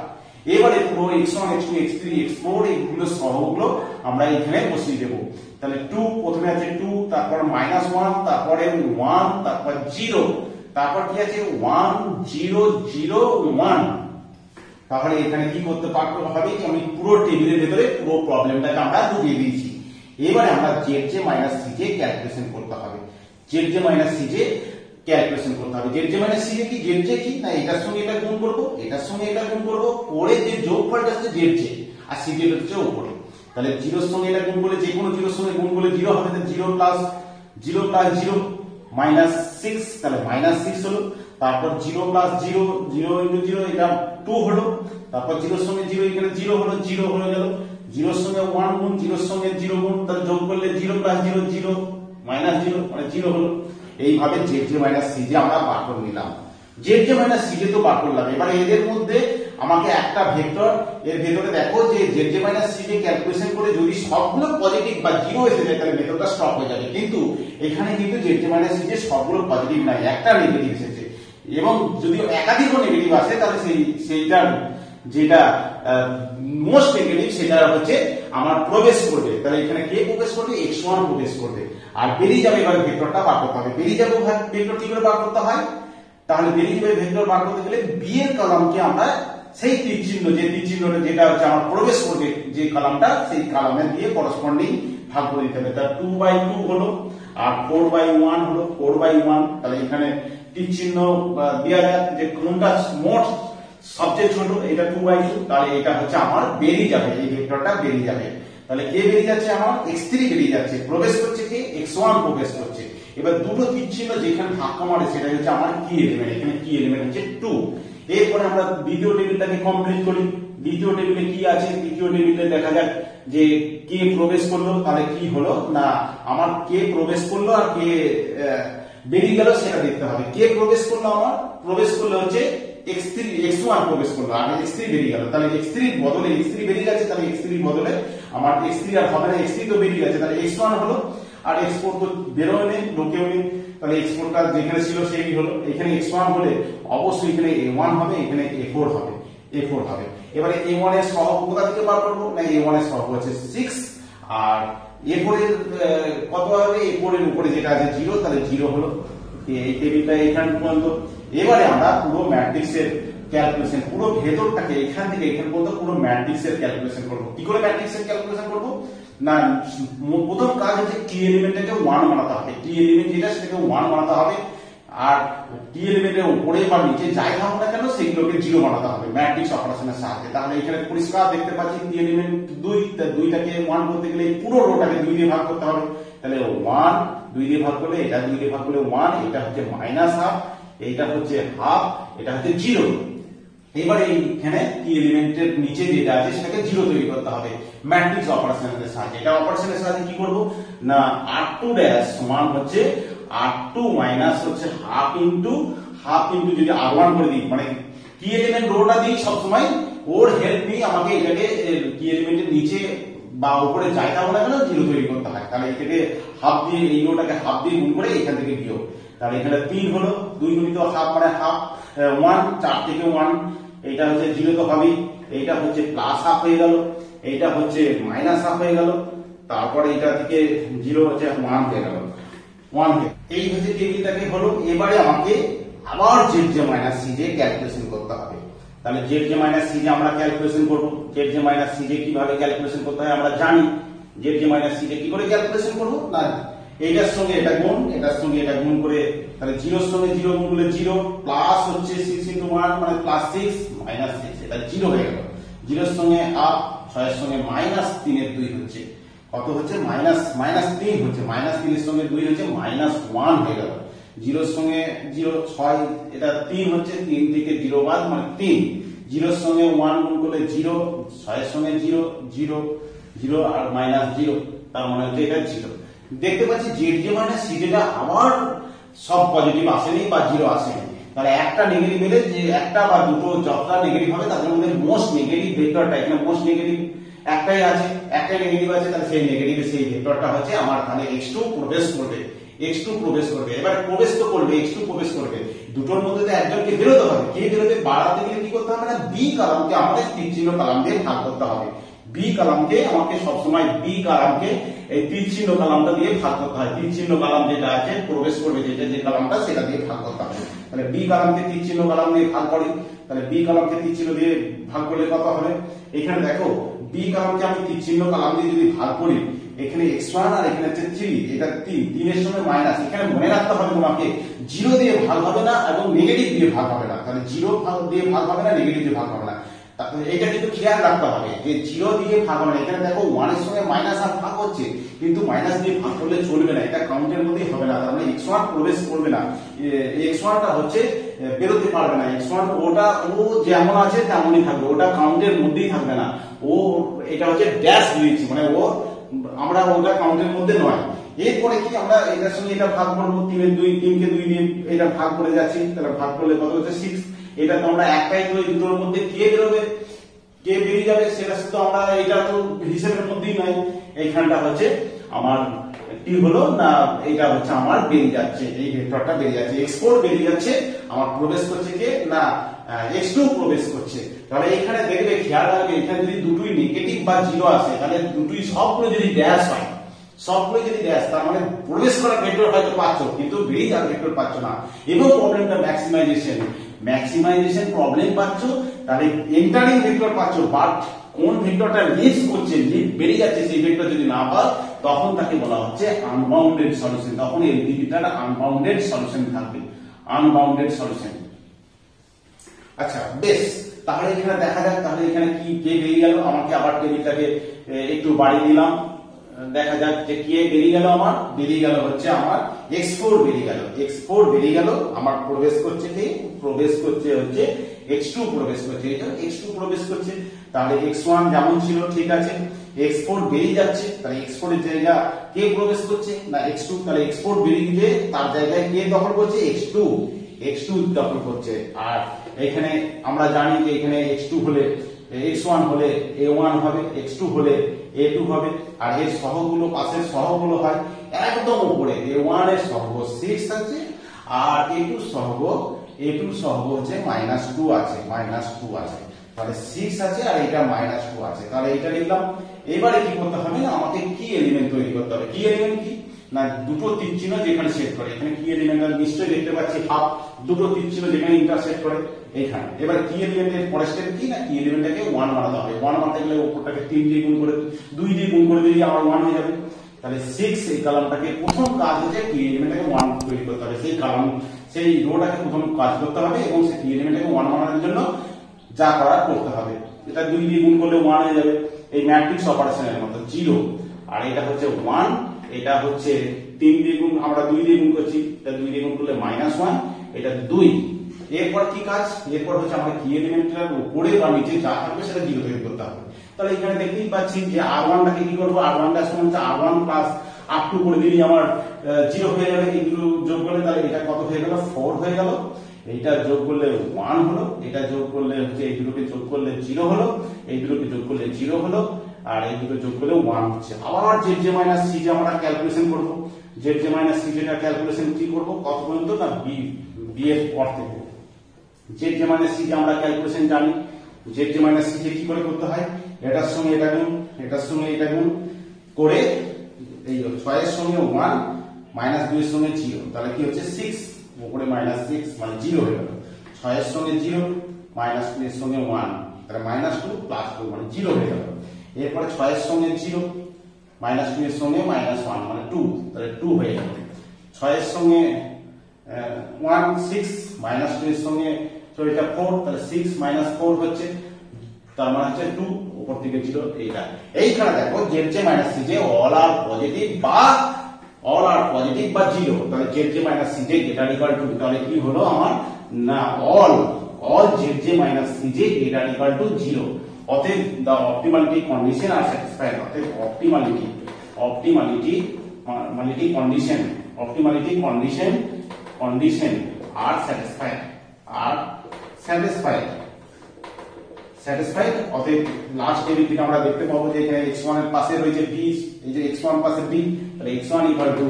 S1: এবারে পুরো X one X two X three X four এইগুলো সহগুলো আমরা এখানে বসিয়ে দেবো। তাহলে টু প্রথমে আছে টু তারপর মাইনাস ওয়ান তারপরে ওয়ান তারপর জিরো তারপর কি আছে? ওয়ান জিরো জিরো ওয়ান তাহলে এখানে কি করতে পারতে? হবে যে আমি পুরো টেবিলের ভেতরে পুরো প্রবলেমটাকে আমরা ঢুকিয়ে দিয়েছি। এবারে আমরা Z J minus C J calculation করতে হবে। Z J minus C J calculation করতে হবে। Z J minus C J কি? জেড জে কি? না, এটার সঙ্গে এটা গুণ করব? এটার সঙ্গে এটা গুণ করব? করে যে যোগফলটা হচ্ছে জেড জে আর সি জে হচ্ছে উপরে। তাহলে জিরোর সঙ্গে এটা গুণ করলে যে কোনো জিরোর সঙ্গে গুণ করলে জিরো হবে zero plus zero plus zero minus six তাহলে মাইনাস সিক্স হলো, তারপর zero plus zero zero into zero এটা টু হলো, তারপর জিরোর সঙ্গে জিরো এখানে জিরো হলো জিরো হয়ে গেল। জিরোর সঙ্গে ওয়ান গুণ জিরোর সঙ্গে জিরো গুণ, তাহলে যোগ করলে zero plus zero zero minus zero মানে জিরো হলো। এইভাবে Z J minus C J আমরা বার করে নিলাম। Z J minus C J তো বার করলাম। এবারে এদের মধ্যে আমাকে একটা ভেক্টর, এর ভেতরে দেখো যে Z J minus C J calculation করে যদি সবগুলো পজিটিভ বা জিরো এসে যায়, তাহলে মেথডটা স্টপ হয়ে যাবে। কিন্তু এখানে কিন্তু Z J minus C J সবগুলো পজিটিভ নাই, একটা নেগেটিভ এসেছে। এবং যদি একাধিক নেগেটিভ আসে, তাহলে সেই সেইটার যেটা মোস্ট নেগেটিভ সেটা হচ্ছে আমার প্রবেশ করবে। তাহলে এখানে কে প্রবেশ করবে? এক্স ওয়ান প্রবেশ করবে। আর বেরিয়ে যাবে এবার ভেক্টরটা বার করতে হবে। বেরিয়ে যাবে ভেক্টর কি করে বার করতে হয়? তাহলে বেরিয়ে যাবে ভেক্টর বার করতে গেলে বি এর কলামকে আমরা সেই তীর চিহ্ন, যে তীর চিহ্নটা যেটা হচ্ছে আমার প্রবেশ করবে, যে কলামটা, সেই কলামে দিয়ে করসপন্ডিং ভাগ করে দিতে হবে। তার টু বাই টু হলো, আর ফোর বাই ওয়ান হলো ফোর বাই ওয়ান তাহলে এখানে তীর চিহ্ন দেওয়া যায় যে কোনটা মোট সবচেয়ে ছোট এটা টু বাই টু তাহলে এটা হচ্ছে আমার বেরিয়ে যাবে, এই ভেক্টরটা বেরিয়ে যাবে। তাহলে কে বেরিয়ে যাচ্ছে আমার? এক্স থ্রি বেরিয়ে যাচ্ছে। প্রবেশ করছে কি? এক্স ওয়ান প্রবেশ করছে। এবার দুটো চিহ্ন যেখানে ধাক্কা মারে সেটা হচ্ছে আমার কি এলিমেন্ট এখানে কি এলিমেন্ট হচ্ছে টু এরপরে আমরা দ্বিতীয় টেবিলটাকে কমপ্লিট করি। দ্বিতীয় টেবিলে কি আছে? দ্বিতীয় টেবিলে দেখা যাক যে কে প্রবেশ করল, তাহলে কি হলো? না, আমার কে প্রবেশ করল আর কে বেরিয়ে গেল সেটা দেখতে হবে। কে প্রবেশ করল আমার? প্রবেশ করল হচ্ছে এক্স থ্রি এক্স ওয়ান প্রবেশ করল। আর এক্স থ্রি বেরিয়ে গেল। তাহলে এক্স থ্রির বদলে এক্স থ্রি বেরিয়ে গেছে, তাহলে এক্স থ্রির বদলে আমার এক্স থ্রি আর হবে না এক্স থ্রি তো বেরিয়ে গেছে। তাহলে এক্স ওয়ান হলো আর এক্সপোর্ট তো বেরোয় নেই ঢোকেও নেই তাহলে এক্সপোর্টটা যেখানে ছিল সেই হলো, এখানে এক্স ওয়ান হলে অবশ্যই এখানে এ ওয়ান হবে, এখানে এ ফোর হবে এ ফোর হবে। এবারে এ ওয়ানের সহগ কোথা থেকে বার করব? না এ ওয়ানের সহগ হচ্ছে সিক্স আর এ ফোর এর কত হবে? এ ফোর এর উপরে যেটা আছে জিরো তাহলে জিরো হলো। এই টেবিলটা এখান পর্যন্ত। এবারে আমরা পুরো ম্যাট্রিক্সের ক্যালকুলেশন পুরো ভেতরটাকে এখান থেকে এখান পর্যন্ত পুরো ম্যাট্রিক্সের ক্যালকুলেশন করব। কি করে ম্যাট্রিক্সের ক্যালকুলেশন করব? না প্রথম কাজ হচ্ছে কি এলিমেন্টটাকে ওয়ান বানাতে হবে। কি এলিমেন্ট যেটা, সেটাকে ওয়ান বানাতে হবে। আর টি এলিমেন্টের উপরে বা নিচে যাই থাকুক না কেন, সেগুলোকে জিরো বানাতে হবে। ম্যাট্রিক্স অপারেশনের সাহায্যে। তাহলে এখানে পরিষ্কার দেখতে পাচ্ছি টি এলিমেন্ট দুই দুইটাকে ওয়ান করতে গেলে পুরো রোটাকে দুই দিয়ে ভাগ করতে হবে। তাহলে ওয়ান দুই দিয়ে ভাগ করলে, এটা দুই দিয়ে ভাগ করলে ওয়ান এটা হচ্ছে মাইনাস হাফ এইটা হচ্ছে হাফ এটা হচ্ছে জিরো এবার এইখানে কি এলিমেন্টের নিচে যেটা আছে, সেটাকে জিরো তৈরি করতে হবে। ম্যাট্রিক্স অপারেশনের সাহায্যে। এটা অপারেশনের সাহায্যে কি করব? না আর টু ড্যাশ সমান হচ্ছে আর টু মাইনাস হচ্ছে হাফ ইন্টু হাফ ইন্টু যদি আর ওয়ান করে দিই মানে কি এলিমেন্ট রোটা দিই সবসময়? ওর হেল্প নিয়ে আমাকে এটাকে কি এলিমেন্টের নিচে বা উপরে থাকব না কেন জিরো তৈরি করতে হয়। তাহলে এটাকে হাফ দিয়ে, এই রোটাকে হাফ দিয়ে গুণ করে এখান থেকে বিয়োগ। তাহলে এখানে তিন হলো, দুই গুণিত হাফ মানে হাফ ওয়ান চার থেকে ওয়ান এইটা হচ্ছে জিরো তো হবেই। এইটা হচ্ছে প্লাস হাফ হয়ে গেল। এইটা হচ্ছে মাইনাস হাফ হয়ে গেল। তারপরে এটা থেকে জিরো হচ্ছে ওয়ান হয়ে গেল। ওয়ান এই হচ্ছে টেবিলটাকে হলো? এবারে আমাকে আবার Z J minus C J calculation করতে হবে। তাহলে Z J minus C J আমরা ক্যালকুলেশন করব Z J minus C J কীভাবে ক্যালকুলেশন করতে হয় আমরা জানি। Z J minus C J কি করে ক্যালকুলেশন করব? না এইটার সঙ্গে এটা গুণ, এটার সঙ্গে এটা গুণ করে, তাহলে জিরোর সঙ্গে জিরো গুণ করলে জিরো প্লাস হচ্ছে সিক্স ইন্টু ওয়ান মানে প্লাস সিক্স মাইনাস সিক্স এটা জিরো হয়ে গেল। জিরোর সঙ্গে আপ ছয়ের সঙ্গে মাইনাস তিনের দুই হচ্ছে। কত হচ্ছে? মাইনাস মাইনাস তিন হচ্ছে। মাইনাস তিনের সঙ্গে দুই হচ্ছে মাইনাস ওয়ান হয়ে গেল। জিরোর সঙ্গে জিরো, ছয়, এটা তিন হচ্ছে, তিন থেকে জিরো বাদ মানে তিন। জিরোর সঙ্গে ওয়ান গুণ করলে জিরো, ছয়ের সঙ্গে জিরো জিরো জিরো আর মাইনাস জিরো, তার মানে হচ্ছে এটা জিরো। দেখতে পাচ্ছি জেড যে মাইনাস সি আবার সব পজিটিভ আসেনি বা জিরো আসেনি। তাহলে একটা নেগেটিভ এলে যে একটা বা দুটো যতটা নেগেটিভ হবে, তাদের মধ্যে মোস্ট নেগেটিভ ভেক্টরটা এখানে মোস্ট নেগেটিভ একটাই আছে, একটাই নেগেটিভ আছে, তাহলে সেই নেগেটিভ সেই ভেক্টরটা হচ্ছে আমার তাহলে এক্স টু প্রবেশ করবে এক্স টু প্রবেশ করবে। এবার প্রবেশ তো করবে এক্স টু প্রবেশ করবে। দুটোর মধ্যে তো একজনকে বেরোতে হবে। কে বেরোবে? বাড়াতে গেলে কি করতে হবে না? বি কালামকে আমাদের তীর চিহ্ন কালাম দিয়ে ভাগ করতে হবে। বি কালামকে আমাকে সবসময় বি কালামকে এই তীর চিহ্ন কালামটা দিয়ে ভাগ করতে হয়। তীর চিহ্ন কালাম যেটা আছে, প্রবেশ করবে যেটা, যে কালামটা, সেটা দিয়ে ভাগ করতে হবে। তাহলে বি কালামকে তীর চিহ্ন কালাম দিয়ে ভাগ করি। তাহলে বি কালামকে তীর চিহ্ন দিয়ে ভাগ করলে কত হবে? এখানে দেখো বি কালামকে আমি তীর চিহ্ন কালাম দিয়ে যদি ভাগ করি, এখানে এক্স ওয়ান আর এখানে হচ্ছে থ্রি এটা তিন। তিনের সঙ্গে মাইনাস এখানে মনে রাখতে হবে তোমাকে জিরো দিয়ে ভাগ হবে না এবং নেগেটিভ দিয়ে ভাগ হবে না। তাহলে জিরো দিয়ে ভাগ হবে না নেগেটিভ দিয়ে ভাগ হবে না। এটা কিন্তু খেয়াল রাখতে হবে যে জিরো দিয়ে ভাগ হবে এখানে দেখো ওয়ানের সঙ্গে মাইনাস আর ভাগ হচ্ছে, কিন্তু মাইনাস দিয়ে ভাগ করলে চলবে না। এটা কাউন্টের মধ্যেই হবে না। তার মানে এক্স ওয়ান প্রবেশ করবে না। এক্স ওয়ানটা হচ্ছে বেরোতে পারবে না। এক্স ওয়ান ওটা, ও যেমন আছে তেমনই থাকবে। ওটা কাউন্টের মধ্যেই থাকবে না। ও, এটা হচ্ছে ড্যাশ দিয়েছি। মানে ও, আমরা ওটা কাউন্টের মধ্যে নয়। এরপরে কি আমরা এটার সঙ্গে এটা ভাগ করব? তিনের দুই, তিনকে দুই দিয়ে এটা ভাগ করে যাচ্ছি। তাহলে ভাগ করলে কত হচ্ছে? সিক্স এটা তো আমরা একটাই করে দুটোর মধ্যে কে বেরোবে, কে বেরিয়ে যাবে, সেটা তো আমরা এটা তো হিসেবের মধ্যেই নয়। এইখানটা হচ্ছে আমার কি হলো না এটা হচ্ছে আমার বেরিয়ে যাচ্ছে, এই ভেক্টরটা বেরিয়ে যাচ্ছে এক্সপোর্ট বেরিয়ে যাচ্ছে, আমার প্রবেশ করছে কে? না এক্স টু প্রবেশ করছে। তাহলে এখানে দেখবে, খেয়াল রাখবে, এখানে যদি দুটোই নেগেটিভ বা জিরো আসে, তাহলে দুটোই সবগুলো যদি ড্যাশ হয় সবগুলো যদি ড্যাশ তার মানে প্রবেশ করা ভেক্টর হয়তো পাচ্ছ, কিন্তু বেরিয়ে যাওয়ার ভেক্টর পাচ্ছ না। এবং প্রবলেমটা ম্যাক্সিমাইজেশন ম্যাক্সিমাইজেশন প্রবলেম পাচ্ছ, তাহলে এন্টারিং ভেক্টর পাচ্ছ বাট কোন ভেক্টরটা লিভস করছে বেরিয়ে যাচ্ছে সেই ভেক্টর যদি না পাও তখন তাকে বলা হচ্ছে আনবাউন্ডেড সলিউশন তখন এলপিডিটা আনবাউন্ডেড সলিউশন থাকবে। আনবাউন্ডেড সলিউশন আচ্ছা বেশ। তাহলে এখানে দেখা যাক, তাহলে এখানে কি, কে বেরিয়ে গেল? আমাকে আবার টেবিলটাকে একটু বাড়িয়ে দিলাম। দেখা যাক যে কে বেরিয়ে গেল আমার, বেরিয়ে গেল হচ্ছে আমার এক্স ফোর বেরিয়ে গেল। এক্স ফোর বেরিয়ে গেল, আমার প্রবেশ করছে কে? প্রবেশ করছে হচ্ছে এক্স টু প্রবেশ করছে। এটা এক্স টু প্রবেশ করছে। তাহলে এক্স ওয়ান যেমন ছিল, ঠিক আছে। এক্স ফোর বেরিয়ে যাচ্ছে। তাহলে এক্সের জায়গা কে প্রবেশ করছে? না এক্স টু তাহলে এক্স ফোর বেরিয়ে গিয়ে তার জায়গায় কে দখল করছে? এক্স টু এক্স টু দখল করছে। আর এখানে আমরা জানি যে এখানে এক্স টু হলে এক্স ওয়ান হলে এ ওয়ান হবে এক্স টু হলে এ টু হবে, আর এর সহগুলো পাশের সহগুলো হয় একদম উপরে। এ ওয়ানের সহগ সিক্স আছে, আর এ টু সহগ এ টু সহগ হচ্ছে মাইনাস টু আছে মাইনাস টু আছে। তাহলে সিক্স আছে আর এটা মাইনাস টু আছে। তাহলে এটা লিখলাম। এবারে কি করতে হবে? আমাকে কি এলিমেন্ট তৈরি করতে হবে। কি এলিমেন্ট কি? না, দুটো তীর চিহ্ন যেখানে সেট করে। এখানে কি এলিমেন্ট নিশ্চয়ই দেখতে পাচ্ছি হাফ দুটো তীর চিহ্ন যেখানে ইন্টারসেক্ট করে এখানে এবার কি এলিমেন্টের পরের স্টেপ কি? না কি এলিমেন্টটাকে ওয়ান বানাতে হবে। ওয়ান বানাতে গেলে উপরটাকে তিন দিয়ে গুণ করে, দুই দিয়ে গুণ করে দিলে আমার ওয়ান হয়ে যাবে। তাহলে সিক্স এই কালামটাকে প্রথম কাজ হচ্ছে কি এলিমেন্টটাকে ওয়ান তৈরি করতে হবে। সেই কালাম সেই রোটাকে প্রথম কাজ করতে হবে এবং সেই কি এলিমেন্টটাকে ওয়ান বানানোর জন্য যা করার করতে হবে। এটা দুই দিয়ে গুণ করলে ওয়ান হয়ে যাবে। এই ম্যাট্রিক্স অপারেশনের মতো জিরো আর এটা হচ্ছে ওয়ান এটা হচ্ছে তিন দিয়ে গুণ আমরা দুই দিয়ে গুণ করছি এটা দুই দিয়ে গুণ করলে মাইনাস ওয়ান এটা দুই। এরপর কি কাজ? এরপর হচ্ছে আমরা কি এলিমেন্টের উপরে বা নিচে যা থাকবে সেটা জিরো তৈরি করতে হবে। তাহলে এখানে দেখতেই পাচ্ছি যে আর ওয়ানটাকে কি করব? আর ওয়ানটা সমান হচ্ছে R one plus up to করে দিলেই আমার জিরো হয়ে যাবে। এগুলো যোগ করলে তাহলে এটা কত হয়ে গেল? ফোর হয়ে গেল। এইটা যোগ করলে ওয়ান হলো। এটা যোগ করলে হচ্ছে এই দুটোকে যোগ করলে জিরো হলো। এই দুটোকে যোগ করলে জিরো হলো। আর এই দুটো যোগ করলে ওয়ান হচ্ছে। আবার জেড জে মাইনাস সি যে আমরা ক্যালকুলেশন করব জেড জে মাইনাস সি যেটা ক্যালকুলেশন কি করব, কত পর্যন্ত? না বি বি এর পর থেকে। জেড জে মাইনাস সি যে আমরা ক্যালকুলেশন জানি জেড জে মাইনাস সি কে কি করে করতে হয়? এটার সঙ্গে এটা গুণ, এটার সঙ্গে এটা গুণ করে এই ছয়ের সঙ্গে ওয়ান মাইনাস দুইয়ের সঙ্গে জিরো তাহলে কি হচ্ছে? সিক্স উপরে মাইনাস সিক্স মানে জিরো হয়ে গেল। ছয়ের সঙ্গে জিরো মাইনাস টু এর সঙ্গে ওয়ান তাহলে মাইনাস টু প্লাস টু মানে জিরো হয়ে গেল। এরপরে ছয়ের সঙ্গে জিরো
S2: মাইনাস টু এর সঙ্গে মাইনাস ওয়ান মানে টু তাহলে টু হয়ে যাবে ছয়ের সঙ্গে ওয়ান সিক্স মাইনাস টু এর সঙ্গে তো এটা ফোর তাহলে সিক্স মাইনাস ফোর হচ্ছে তার মানে হচ্ছে টু উপর থেকে ছিল এইটা এইখানে দেখো Z J minus C J all are positive বা অল আর পজিটিভ বা জিরো তাহলে Z J minus C J greater equal to তাহলে কি হলো আমার না all all Z J minus C J greater equal to zero অতএব the optimality condition are satisfied অতএব optimality optimality মালিটি condition optimality condition condition are satisfied are satisfied satisfied অতএব last থেকে আমরা দেখতে পাবো যে এখানে x1 এর পাশে রয়েছে b, এই যে x1 পাশে b, তাহলে x1 ইকুয়াল টু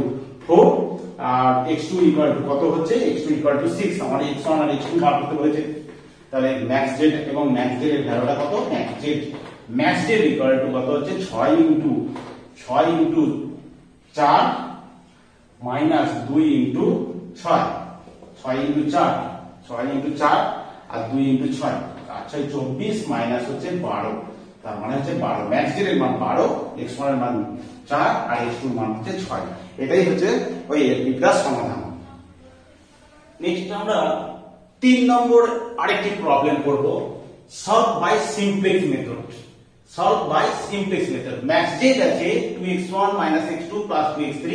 S2: 4 আর x2 ইকুয়াল টু কত হচ্ছে? X2 ইকুয়াল টু 6 আমাদের x1 আর x2 বার করতে বলেছে। তাহলে ম্যাক্স জেড এবং ম্যাক্স জেড এর ভ্যালুটা কত? Max Z max Z equal to কত হচ্ছে? 6 into 6 into 4 minus 2 into 6 6 into 4 6 into চার আর 2 ইনটু 6 আচ্ছা চব্বিশ মাইনাস হচ্ছে বারো। তার মানে হচ্ছে বারো। ম্যাক্স এর মান বারো এক্স ওয়ানের মান চার আর এক্স টু মান হচ্ছে ছয়। এটাই হচ্ছে ওই এপিটার সমাধান।
S1: নেক্সট আমরা তিন নম্বর আরেকটি প্রবলেম করব। Solve by simplex method solve by simplex method max Z আছে 2x1 x2 2x3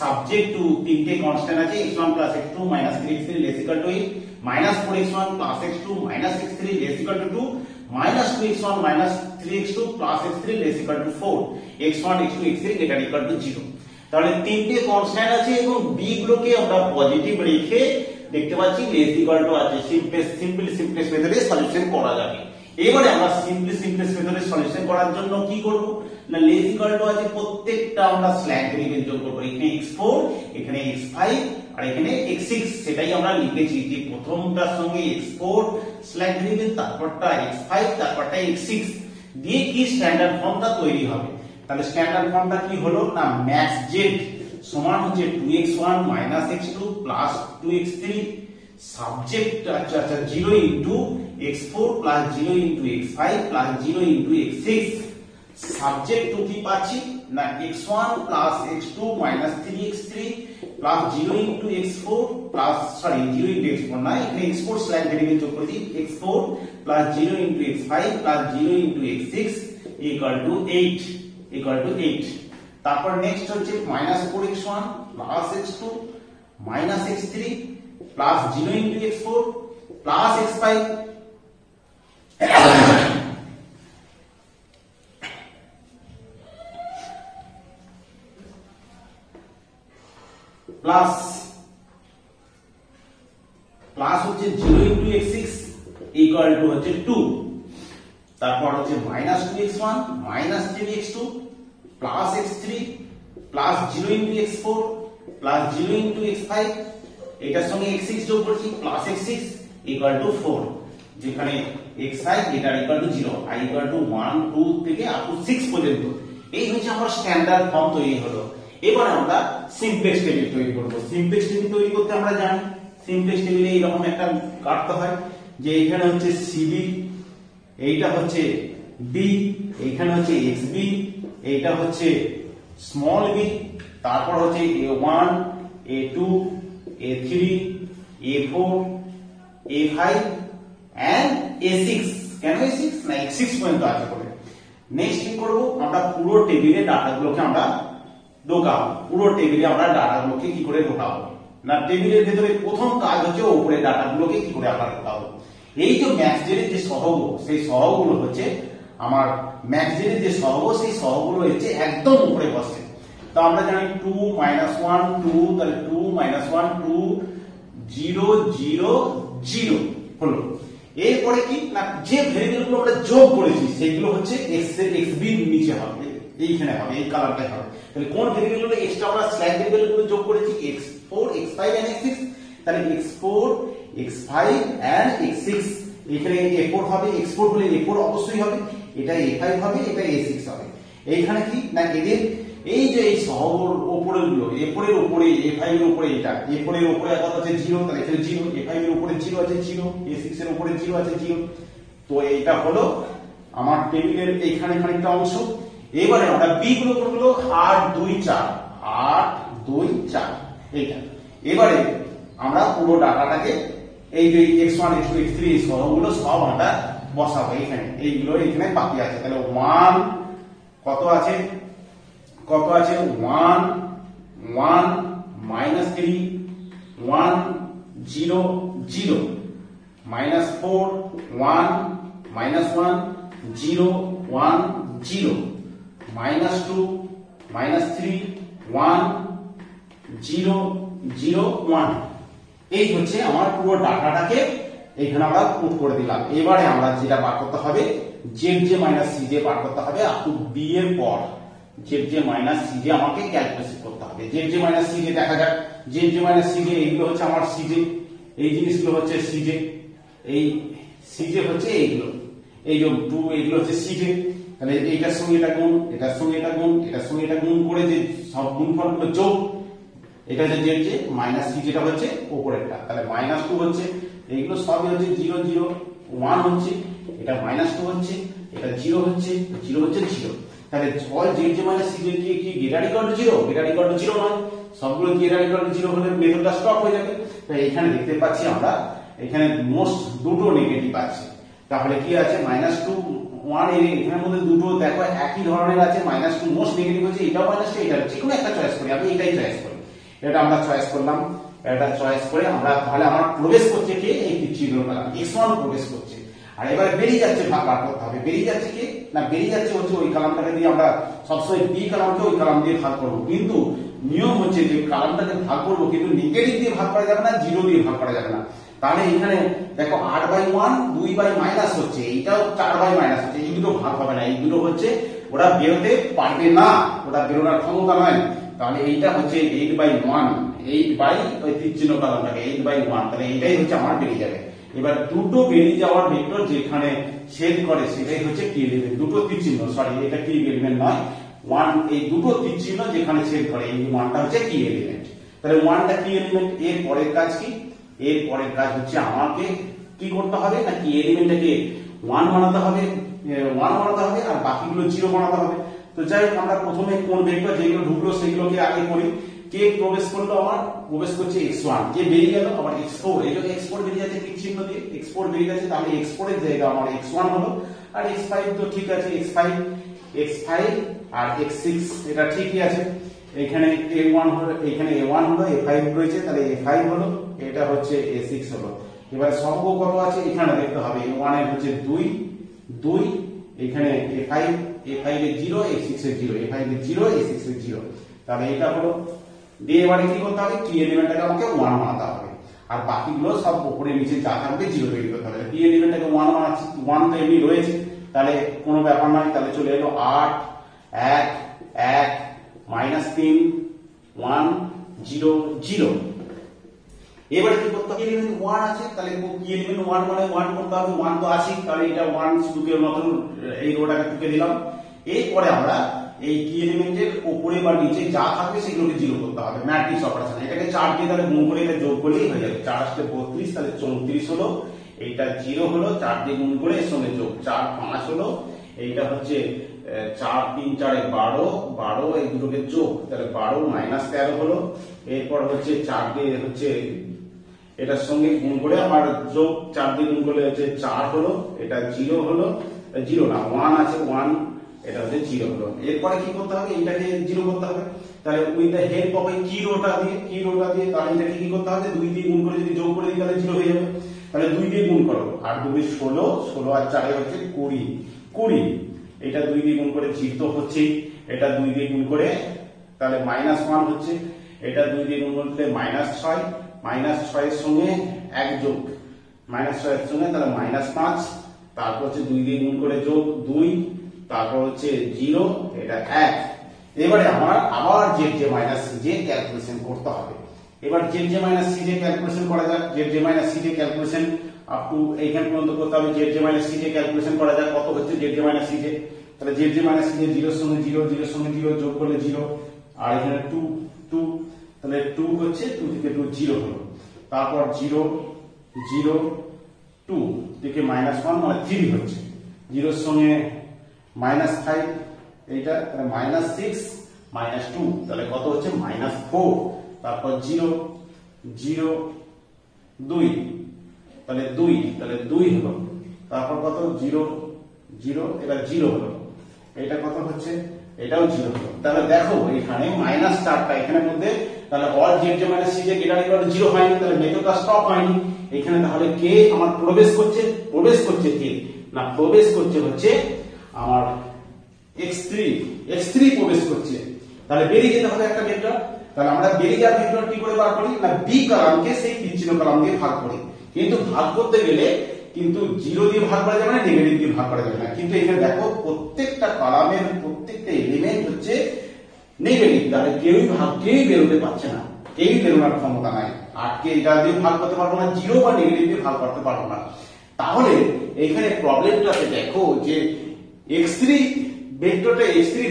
S1: subject to তিনটে কনস্ট্যান্ট আছে x1 x2 3x3 less equal to 8 minus 4x1 plus x2 minus x3 less equal to 2 minus 2x1 minus 3x2 plus x3 less equal to 4 x1 x2 x3 greater equal to 0 তাহলে তিনটে constant আছে এবং b গুলোকে আমরা positive রেখে দেখতে পাচ্ছি less equal to আছে। সিম্পল সিম্পল সিম্পলেস্ট মেথডে সলিউশন করা যাবে। এবারে আমরা সিম্পল সিম্পলেস্ট মেথডে সলিউশন করার জন্য কি করব? না লেস ইকুয়াল টু আছে, প্রত্যেকটা আমরা স্ল্যাগ ভেরিয়েবল যোগ করব। এখানে x4 এখানে x5 আর এখানে x6 সেটাই আমরা লিখেছি যে প্রথমটার সঙ্গে x4 স্ল্যাগ ভেরিয়েবল তারপরটা x5 তারপরটা x6 দিয়ে কি স্ট্যান্ডার্ড ফর্মটা তৈরি হবে? তাহলে স্ট্যান্ডার্ড ফর্মটা কি হলো? না ম্যাক্স জেড সমান হচ্ছে 2x1 x2 2x3 সাবজেক্ট আচ্ছা আচ্ছা 0 into x4 0 into x5 0 into x6 subject to কি পাচ্ছি? না x1 x2 3x3 plus 0 into x4 plus sorry 0 into x4 না, এখানে x4 স্ল্যাগ ভেরিয়েবল যোগ করে দিই। x4 plus 0 into x5 plus 0 into x6 equal to 8 equal to 8 তারপর next হচ্ছে minus 4x1 plus x2 minus x3 plus 0 into x4 plus x5 plus plus হচ্ছে zero into X six equal to হচ্ছে two তারপর হচ্ছে minus two X one minus three X two plus X three plus zero into X four plus zero into X five এটার সঙ্গে X যোগ করছি plus X six equal to four যেখানে X five এটা equal to zero I equal to one two থেকে up to six পর্যন্ত। এই হচ্ছে আমার স্ট্যান্ডার্ড ফর্ম তৈরি হলো। এবার আমরা সিমপ্লেক্স টেবিল তৈরি করব। সিমপ্লেক্স টেবিল তৈরি করতে আমরা জানি সিমপ্লেক্স টেবিলে এইরকম একটা কাটতে হয় যে এখানে হচ্ছে সিবি এইটা হচ্ছে বি এইখানে হচ্ছে এক্স বি এইটা হচ্ছে স্মল বি তারপর হচ্ছে A one A two A three A four A five and A six কেন এ সিক্স না এ সিক্স পর্যন্ত আছে করে নেক্সট কি করব? আমরা পুরো টেবিলে ডাটাগুলোকে আমরা ঢোকাবো। পুরো টেবিলে আমরা ডাটাগুলোকে কি করে ঢোকাবো? না টেবিলের ভেতরে প্রথম কাজ হচ্ছে উপরে ডাটাগুলোকে কি করে আমরা ঢোকাবো? এই যে ম্যাক্সজের যে সহগ, সেই সহগুলো হচ্ছে আমার ম্যাক্সজের যে সহগ, সেই সহগুলো হচ্ছে একদম উপরে বসে। তো আমরা জানি টু মাইনাস ওয়ান, টু, তাহলে two minus one, two, zero zero zero, হলো। এরপরে কি? না, যে ভেরিয়েবল আমরা যোগ করেছি, সেগুলো হচ্ছে এক্সের এক্স বি নিচে হবে, এইখানে হবে, এই কালারটাই হবে। তাহলে কোন ভেরিয়েবল এক্সট্রা আমরা স্ল্যাগ ভেরিয়েবলগুলো যোগ করেছি? x4 x5 এন্ড x6 তাহলে x4 x5 এন্ড x6 এখানে a4 হবে x4 হলে a4 অবশ্যই হবে। এটা a5 হবে এটা a6 হবে। এইখানে কি? না, এদের এই যে এই সহগর উপরেরগুলো a4 এর উপরে a5 এর উপরে এটা a4 এর উপরে কত আছে 0 তাহলে এখানে 0 a5 এর উপরে 0 আছে 0 a6 এর উপরে 0 আছে 0 তো এটা হলো আমার টেবিলের এইখানে খানিকটা অংশ।
S2: এবারে আমরা বি গুলো করল আট দুই চার, আট দুই চার, এইটা। এবারে আমরা পুরো ডাটাটাকে এই যে X one X two X three সবগুলো সব আমরা বসাবো এখানে এইগুলো এখানে বাকি আছে। তাহলে ওয়ান কত আছে? কত আছে? One one minus three one zero zero minus four one minus one zero one zero minus two minus three one zero zero one এই হচ্ছে আমার পুরো ডাটাটাকে এখানে আমরা পুট করে দিলাম। এবারে আমরা যেটা বার করতে হবে Z J minus C J বার করতে হবে আপ টু বি এর পর Z J minus C J আমাকে ক্যালকুলেশন করতে হবে। Z J minus C J দেখা যাক। Z J minus C J এইগুলো হচ্ছে আমার সি জে এই জিনিসগুলো হচ্ছে সি জে এই সি জে হচ্ছে এইগুলো। এই যে টু এইগুলো হচ্ছে সি জে তাহলে এইটার সঙ্গে এটা গুণ, এটার সঙ্গে এটা গুণ, এটার সঙ্গে এটা গুণ করে যে সব গুণফলগুলো যোগ, এটা হচ্ছে জেড জে মাইনাস সি যেটা হচ্ছে উপরেরটা তাহলে মাইনাস টু হচ্ছে এইগুলো সবই হচ্ছে জিরো জিরো ওয়ান হচ্ছে, এটা মাইনাস টু হচ্ছে, এটা জিরো হচ্ছে জিরো হচ্ছে জিরো তাহলে all Z J minus C কি কি greater equal to zero greater equal to zero নয়। সবগুলো গেটার ইকুয়াল টু জিরো হলে মেথডটা স্টপ হয়ে যাবে। তাই এখানে দেখতে পাচ্ছি আমরা, এখানে মোস্ট দুটো নেগেটিভ আছে। তাহলে কি আছে? মাইনাস টু ওয়ানের এখানের মধ্যে দুটো, দেখো একই ধরনের আছে মাইনাস টু মোস্ট নেগেটিভ হচ্ছে, এটাও মাইনাস টু এটা যে কোনো একটা চয়েস করি, আমি এটাই চয়েস করি। এটা আমরা চয়েস করলাম। এটা চয়েস করে আমরা তাহলে আমার প্রবেশ করছে কে? এই চিহ্নটা এক্স ওয়ান প্রবেশ করছে। আর এবার বেরিয়ে যাচ্ছে ভাগ বার করতে হবে বেরিয়ে যাচ্ছে কে? না, বেরিয়ে যাচ্ছে হচ্ছে ওই কালামটাকে দিয়ে আমরা সবসময় বি কালামকে ওই কালাম দিয়ে ভাগ করব। কিন্তু নিয়ম হচ্ছে যে কালামটাকে ভাগ করব, কিন্তু নেগেটিভ দিয়ে ভাগ করা যাবে না জিরো দিয়ে ভাগ করা যাবে না। তাহলে এখানে দেখো আট বাই ওয়ান দুই বাই মাইনাস হচ্ছে। এইটাও চার বাই মাইনাস হচ্ছে। এই দুটো ভাগ হবে না। এই দুটো হচ্ছে ওরা বেরোতে পারবে না। ওটা বেরোনোর ক্ষমতা নয়। তাহলে এইটা হচ্ছে eight by one eight by ওই তীর চিহ্ন কালামটাকে এইট বাই ওয়ান, তাহলে এইটাই হচ্ছে আমার বেরিয়ে যাবে। এবার দুটো বেরিয়ে যাওয়ার ভেক্টর যেখানে ছেদ করে, সেটাই হচ্ছে কি এলিমেন্ট দুটো তীর চিহ্ন সরি এটা কি এলিমেন্ট নয়। ওয়ান এই দুটো তীর চিহ্ন যেখানে ছেদ করে, এই ওয়ানটা হচ্ছে কি এলিমেন্ট তাহলে ওয়ানটা কি এলিমেন্ট এর পরের কাজ কি? এর পরের কাজ হচ্ছে আমাকে কি করতে হবে? না কি এলিমেন্টটাকে ওয়ান বানাতে হবে ওয়ান বানাতে হবে, আর বাকিগুলো জিরো বানাতে হবে। তো যাই আমরা প্রথমে কোন ভেক্টর যেগুলো ঢুকলো, সেগুলোকে আগে করি। কে প্রবেশ করল আমার? প্রবেশ করছে এক্স ওয়ান কে বেরিয়ে গেল? আমার এক্স ফোর এই জন্য এক্স ফোর বেরিয়ে যাচ্ছে কি চিহ্ন দিয়ে? এক্স ফোর বেরিয়ে গেছে, তাহলে এক্সের জায়গা আমার এক্স ওয়ান হলো। আর এক্স ফাইভ তো ঠিক আছে এক্স ফাইভ এক্স ফাইভ আর এক্স সিক্স এটা ঠিকই আছে। এখানে এ ওয়ান হলো, এখানে এ ওয়ান হলো এ ফাইভ রয়েছে, তাহলে এ ফাইভ হলো, এটা হচ্ছে এ সিক্স হলো। এবার সর্ব কত আছে, এখানে দেখতে হবে এ ওয়ানের হচ্ছে দুই দুই, এখানে এ ফাইভ এ ফাইভ এর জিরো এ সিক্স এর জিরো এ ফাইভ এর জিরো এ সিক্স এর জিরো তাহলে এটা হলো দিয়ে এবারে কি করতে হবে? কি এলিমেন্টটাকে আমাকে ওয়ান বানাতে হবে। আর বাকিগুলো সব উপরে নিচে যা থাকবে জিরো তৈরি করতে হবে। কি এলিমেন্টটাকে ওয়ান বানাচ্ছি ওয়ান তো এমনি রয়েছে। তাহলে কোনো ব্যাপার নয়, তাহলে চলে এলো আট, এক এক মাইনাস তিন ওয়ান জিরো জিরো এবারে কি করতে হবে? এলিমেন্ট ওয়ান আছে, তাহলে কি এলিমেন্ট ওয়ান মানে ওয়ান করতে হবে ওয়ান তো আছে তাহলে এটা ওয়ান শুধু মতন এই রোটাকে টুকে দিলাম। এরপরে আমরা এই কি এলিমেন্টের উপরে বা নিচে যা থাকবে সেগুলোকে জিরো করতে হবে, ম্যাট্রিক্স অপারেশন এটাকে চার দিয়ে তাহলে গুণ করে এটা যোগ করলেই হয়ে যাবে। চার আসলে বত্রিশ, তাহলে চৌত্রিশ হলো, এইটা জিরো হলো, চার দিয়ে গুণ করে এর সঙ্গে যোগ, চার পাঁচ হলো, এইটা হচ্ছে চার, তিন, চারে বারো বারো এই দুটোকে যোগ, তাহলে বারো মাইনাস তেরো হলো, এরপর হচ্ছে চার দিয়ে হচ্ছে, এটার সঙ্গে গুণ করে আমার যোগ, চার দিয়ে গুণ করলে হচ্ছে চার হলো, এটা জিরো হলো জিরো না ওয়ান আছে ওয়ান এটা হচ্ছে জিরো হলো এরপরে কি করতে হবে? এইটাকে জিরো করতে হবে। তাহলে উইথ দ্য হেল্প অফ এই কি রোটা দিয়ে কি রোটা দিয়ে তাহলে এটাকে কি করতে হবে? দুই দিয়ে গুণ করে যদি যোগ করে দিই, তাহলে জিরো হয়ে যাবে। তাহলে দুই দিয়ে গুণ করো। আর দুই ষোলো ষোলো আর চারে হচ্ছে কুড়ি। কুড়ি, এটা দুই দিয়ে গুণ করে জিরো হচ্ছে এটা দুই দিয়ে গুণ করে, তাহলে মাইনাস ওয়ান হচ্ছে। এটা দুই দিয়ে গুণ করলে মাইনাস ছয়। মাইনাস ছয়ের সঙ্গে এক যোগ। মাইনাস ছয়ের সঙ্গে তাহলে মাইনাস পাঁচ। তারপর হচ্ছে দুই দিয়ে গুণ করে যোগ দুই। তারপর হচ্ছে জিরো, এটা এক। এবারে আমার আবার Z J minus C J calculation করতে হবে। এবার Z J minus C J calculation করা যাক। Z J minus C J calculation up to এইখান পর্যন্ত করতে হবে। Z J minus C J calculation করা যাক। কত হচ্ছে Z J minus C J তাহলে Z J minus C J জিরোর সঙ্গে জিরো জিরোর সঙ্গে জিরো যোগ করলে জিরো। আর এখানে টু টু তাহলে টু হচ্ছে টু থেকে টু জিরো হলো। তারপর জিরো জিরো টু থেকে মাইনাস ওয়ান মানে থ্রি হচ্ছে। জিরোর সঙ্গে মাইনাস ফাইভ, এইটা মাইনাস সিক্স, মাইনাস টু, তাহলে কত হচ্ছে? মাইনাস ফোর, তারপর জিরো জিরো, দুই, তাহলে দুই তাহলে দুই হলো, তারপর কত? জিরো জিরো, এবার জিরো হলো এটা কত হচ্ছে? এটাও জিরো হলো, তাহলে দেখো, এখানে মাইনাস চারটা এখানে মধ্যে, তাহলে all Z J minus C J greater equal zero হয়নি, তাহলে মেথডটা স্টপ হয়নি, এখানে তাহলে কে আমার প্রবেশ করছে? প্রবেশ করছে কে? না, প্রবেশ করছে হচ্ছে আমার এক্স থ্রি এক্স থ্রি প্রবেশ করছে। তাহলে বেরিয়ে যেতে হবে একটা ভেক্টর তাহলে আমরা বেরিয়ে যাওয়ার ভেক্টর কি করে বার করি? না বি কলামকে সেই বিচ্ছিন্ন কলাম দিয়ে ভাগ করি। কিন্তু ভাগ করতে গেলে কিন্তু জিরো দিয়ে ভাগ করা যাবে না নেগেটিভ দিয়ে ভাগ করা যাবে না। কিন্তু এখানে দেখো, প্রত্যেকটা কলামের প্রত্যেকটা এলিমেন্ট হচ্ছে নেগেটিভ তাহলে কেউই ভাগ, কেউই বেরোতে পারছে না। কেউই বেরোনোর ক্ষমতা নাই। আর কে এটা দিয়ে ভাগ করতে পারব না জিরো বা নেগেটিভ দিয়ে ভাগ করতে পারব না। তাহলে এখানে প্রবলেমটাতে দেখো যে এক্স থ্রি ভেক্টরটা এক্স থ্রি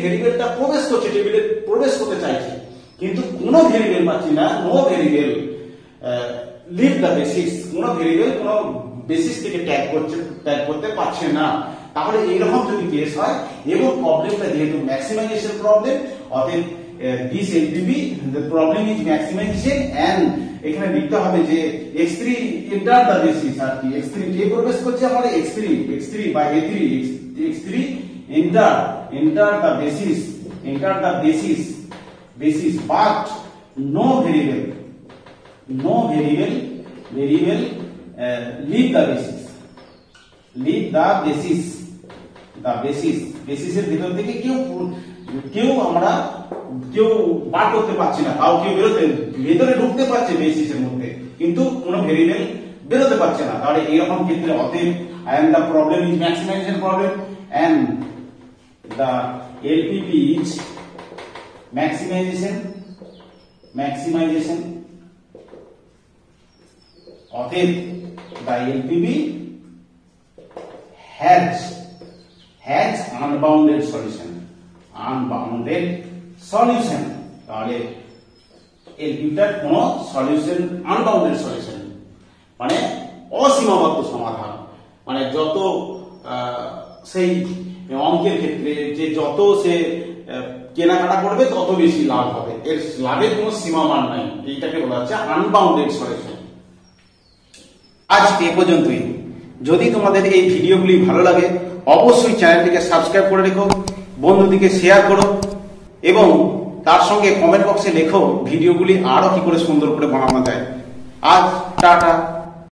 S2: প্রবেশ করছে টেবিলে প্রবেশ করতে চাইছে। কিন্তু পাচ্ছি না লিভ দ্য বেসিস কোনো বেসিস থেকে ট্যাগ করছে ট্যাগ করতে পারছে না। তাহলে এইরকম কেস হয়, এবং প্রবলেমটা যেহেতু maximization problem this the problem is এখানে লিখতে হবে যে x3 এন্টার দ্য আর কি। X3 কে প্রবেশ করছে আমাদের x3 x3 by a3 x3 enter enter the basis enter the basis basis but no variable no variable variable leave the basis leave the basis the basis বেসিসের ভিতর থেকে কেউ কেউ আমরা কেউ বার করতে পারছি না। কাউ কেউ বেরোতে ভেতরে ঢুকতে পারছে বেসিসের মধ্যে। কিন্তু কোনো ভেরিয়েবল বেরোতে পারছে না। তাহলে এইরকম ক্ষেত্রে অতএব and the problem is maximization problem and the LPP is maximization maximization অতএব the LPP has has unbounded solution unbounded solution তাহলে এলপিপিটার কোন সলিউশন আনবাউন্ডেড সলিউশন মানে অসীমাবদ্ধ সমাধান। মানে যত সেই অঙ্কের ক্ষেত্রে যে যত সে কেনাকাটা করবে, তত বেশি লাভ হবে। এর লাভের কোনো সীমামান নাই। এইটাকে বলা হচ্ছে আনবাউন্ডেড সলিউশন আজ এ পর্যন্তই। যদি তোমাদের এই ভিডিওগুলি ভালো লাগে, অবশ্যই চ্যানেলটিকে সাবস্ক্রাইব করে রেখো, বন্ধুদিকে শেয়ার করো, এবং তার সঙ্গে কমেন্ট বক্সে লেখো ভিডিওগুলি আরও কি করে সুন্দর করে বানানো যায়। আজ টাটা।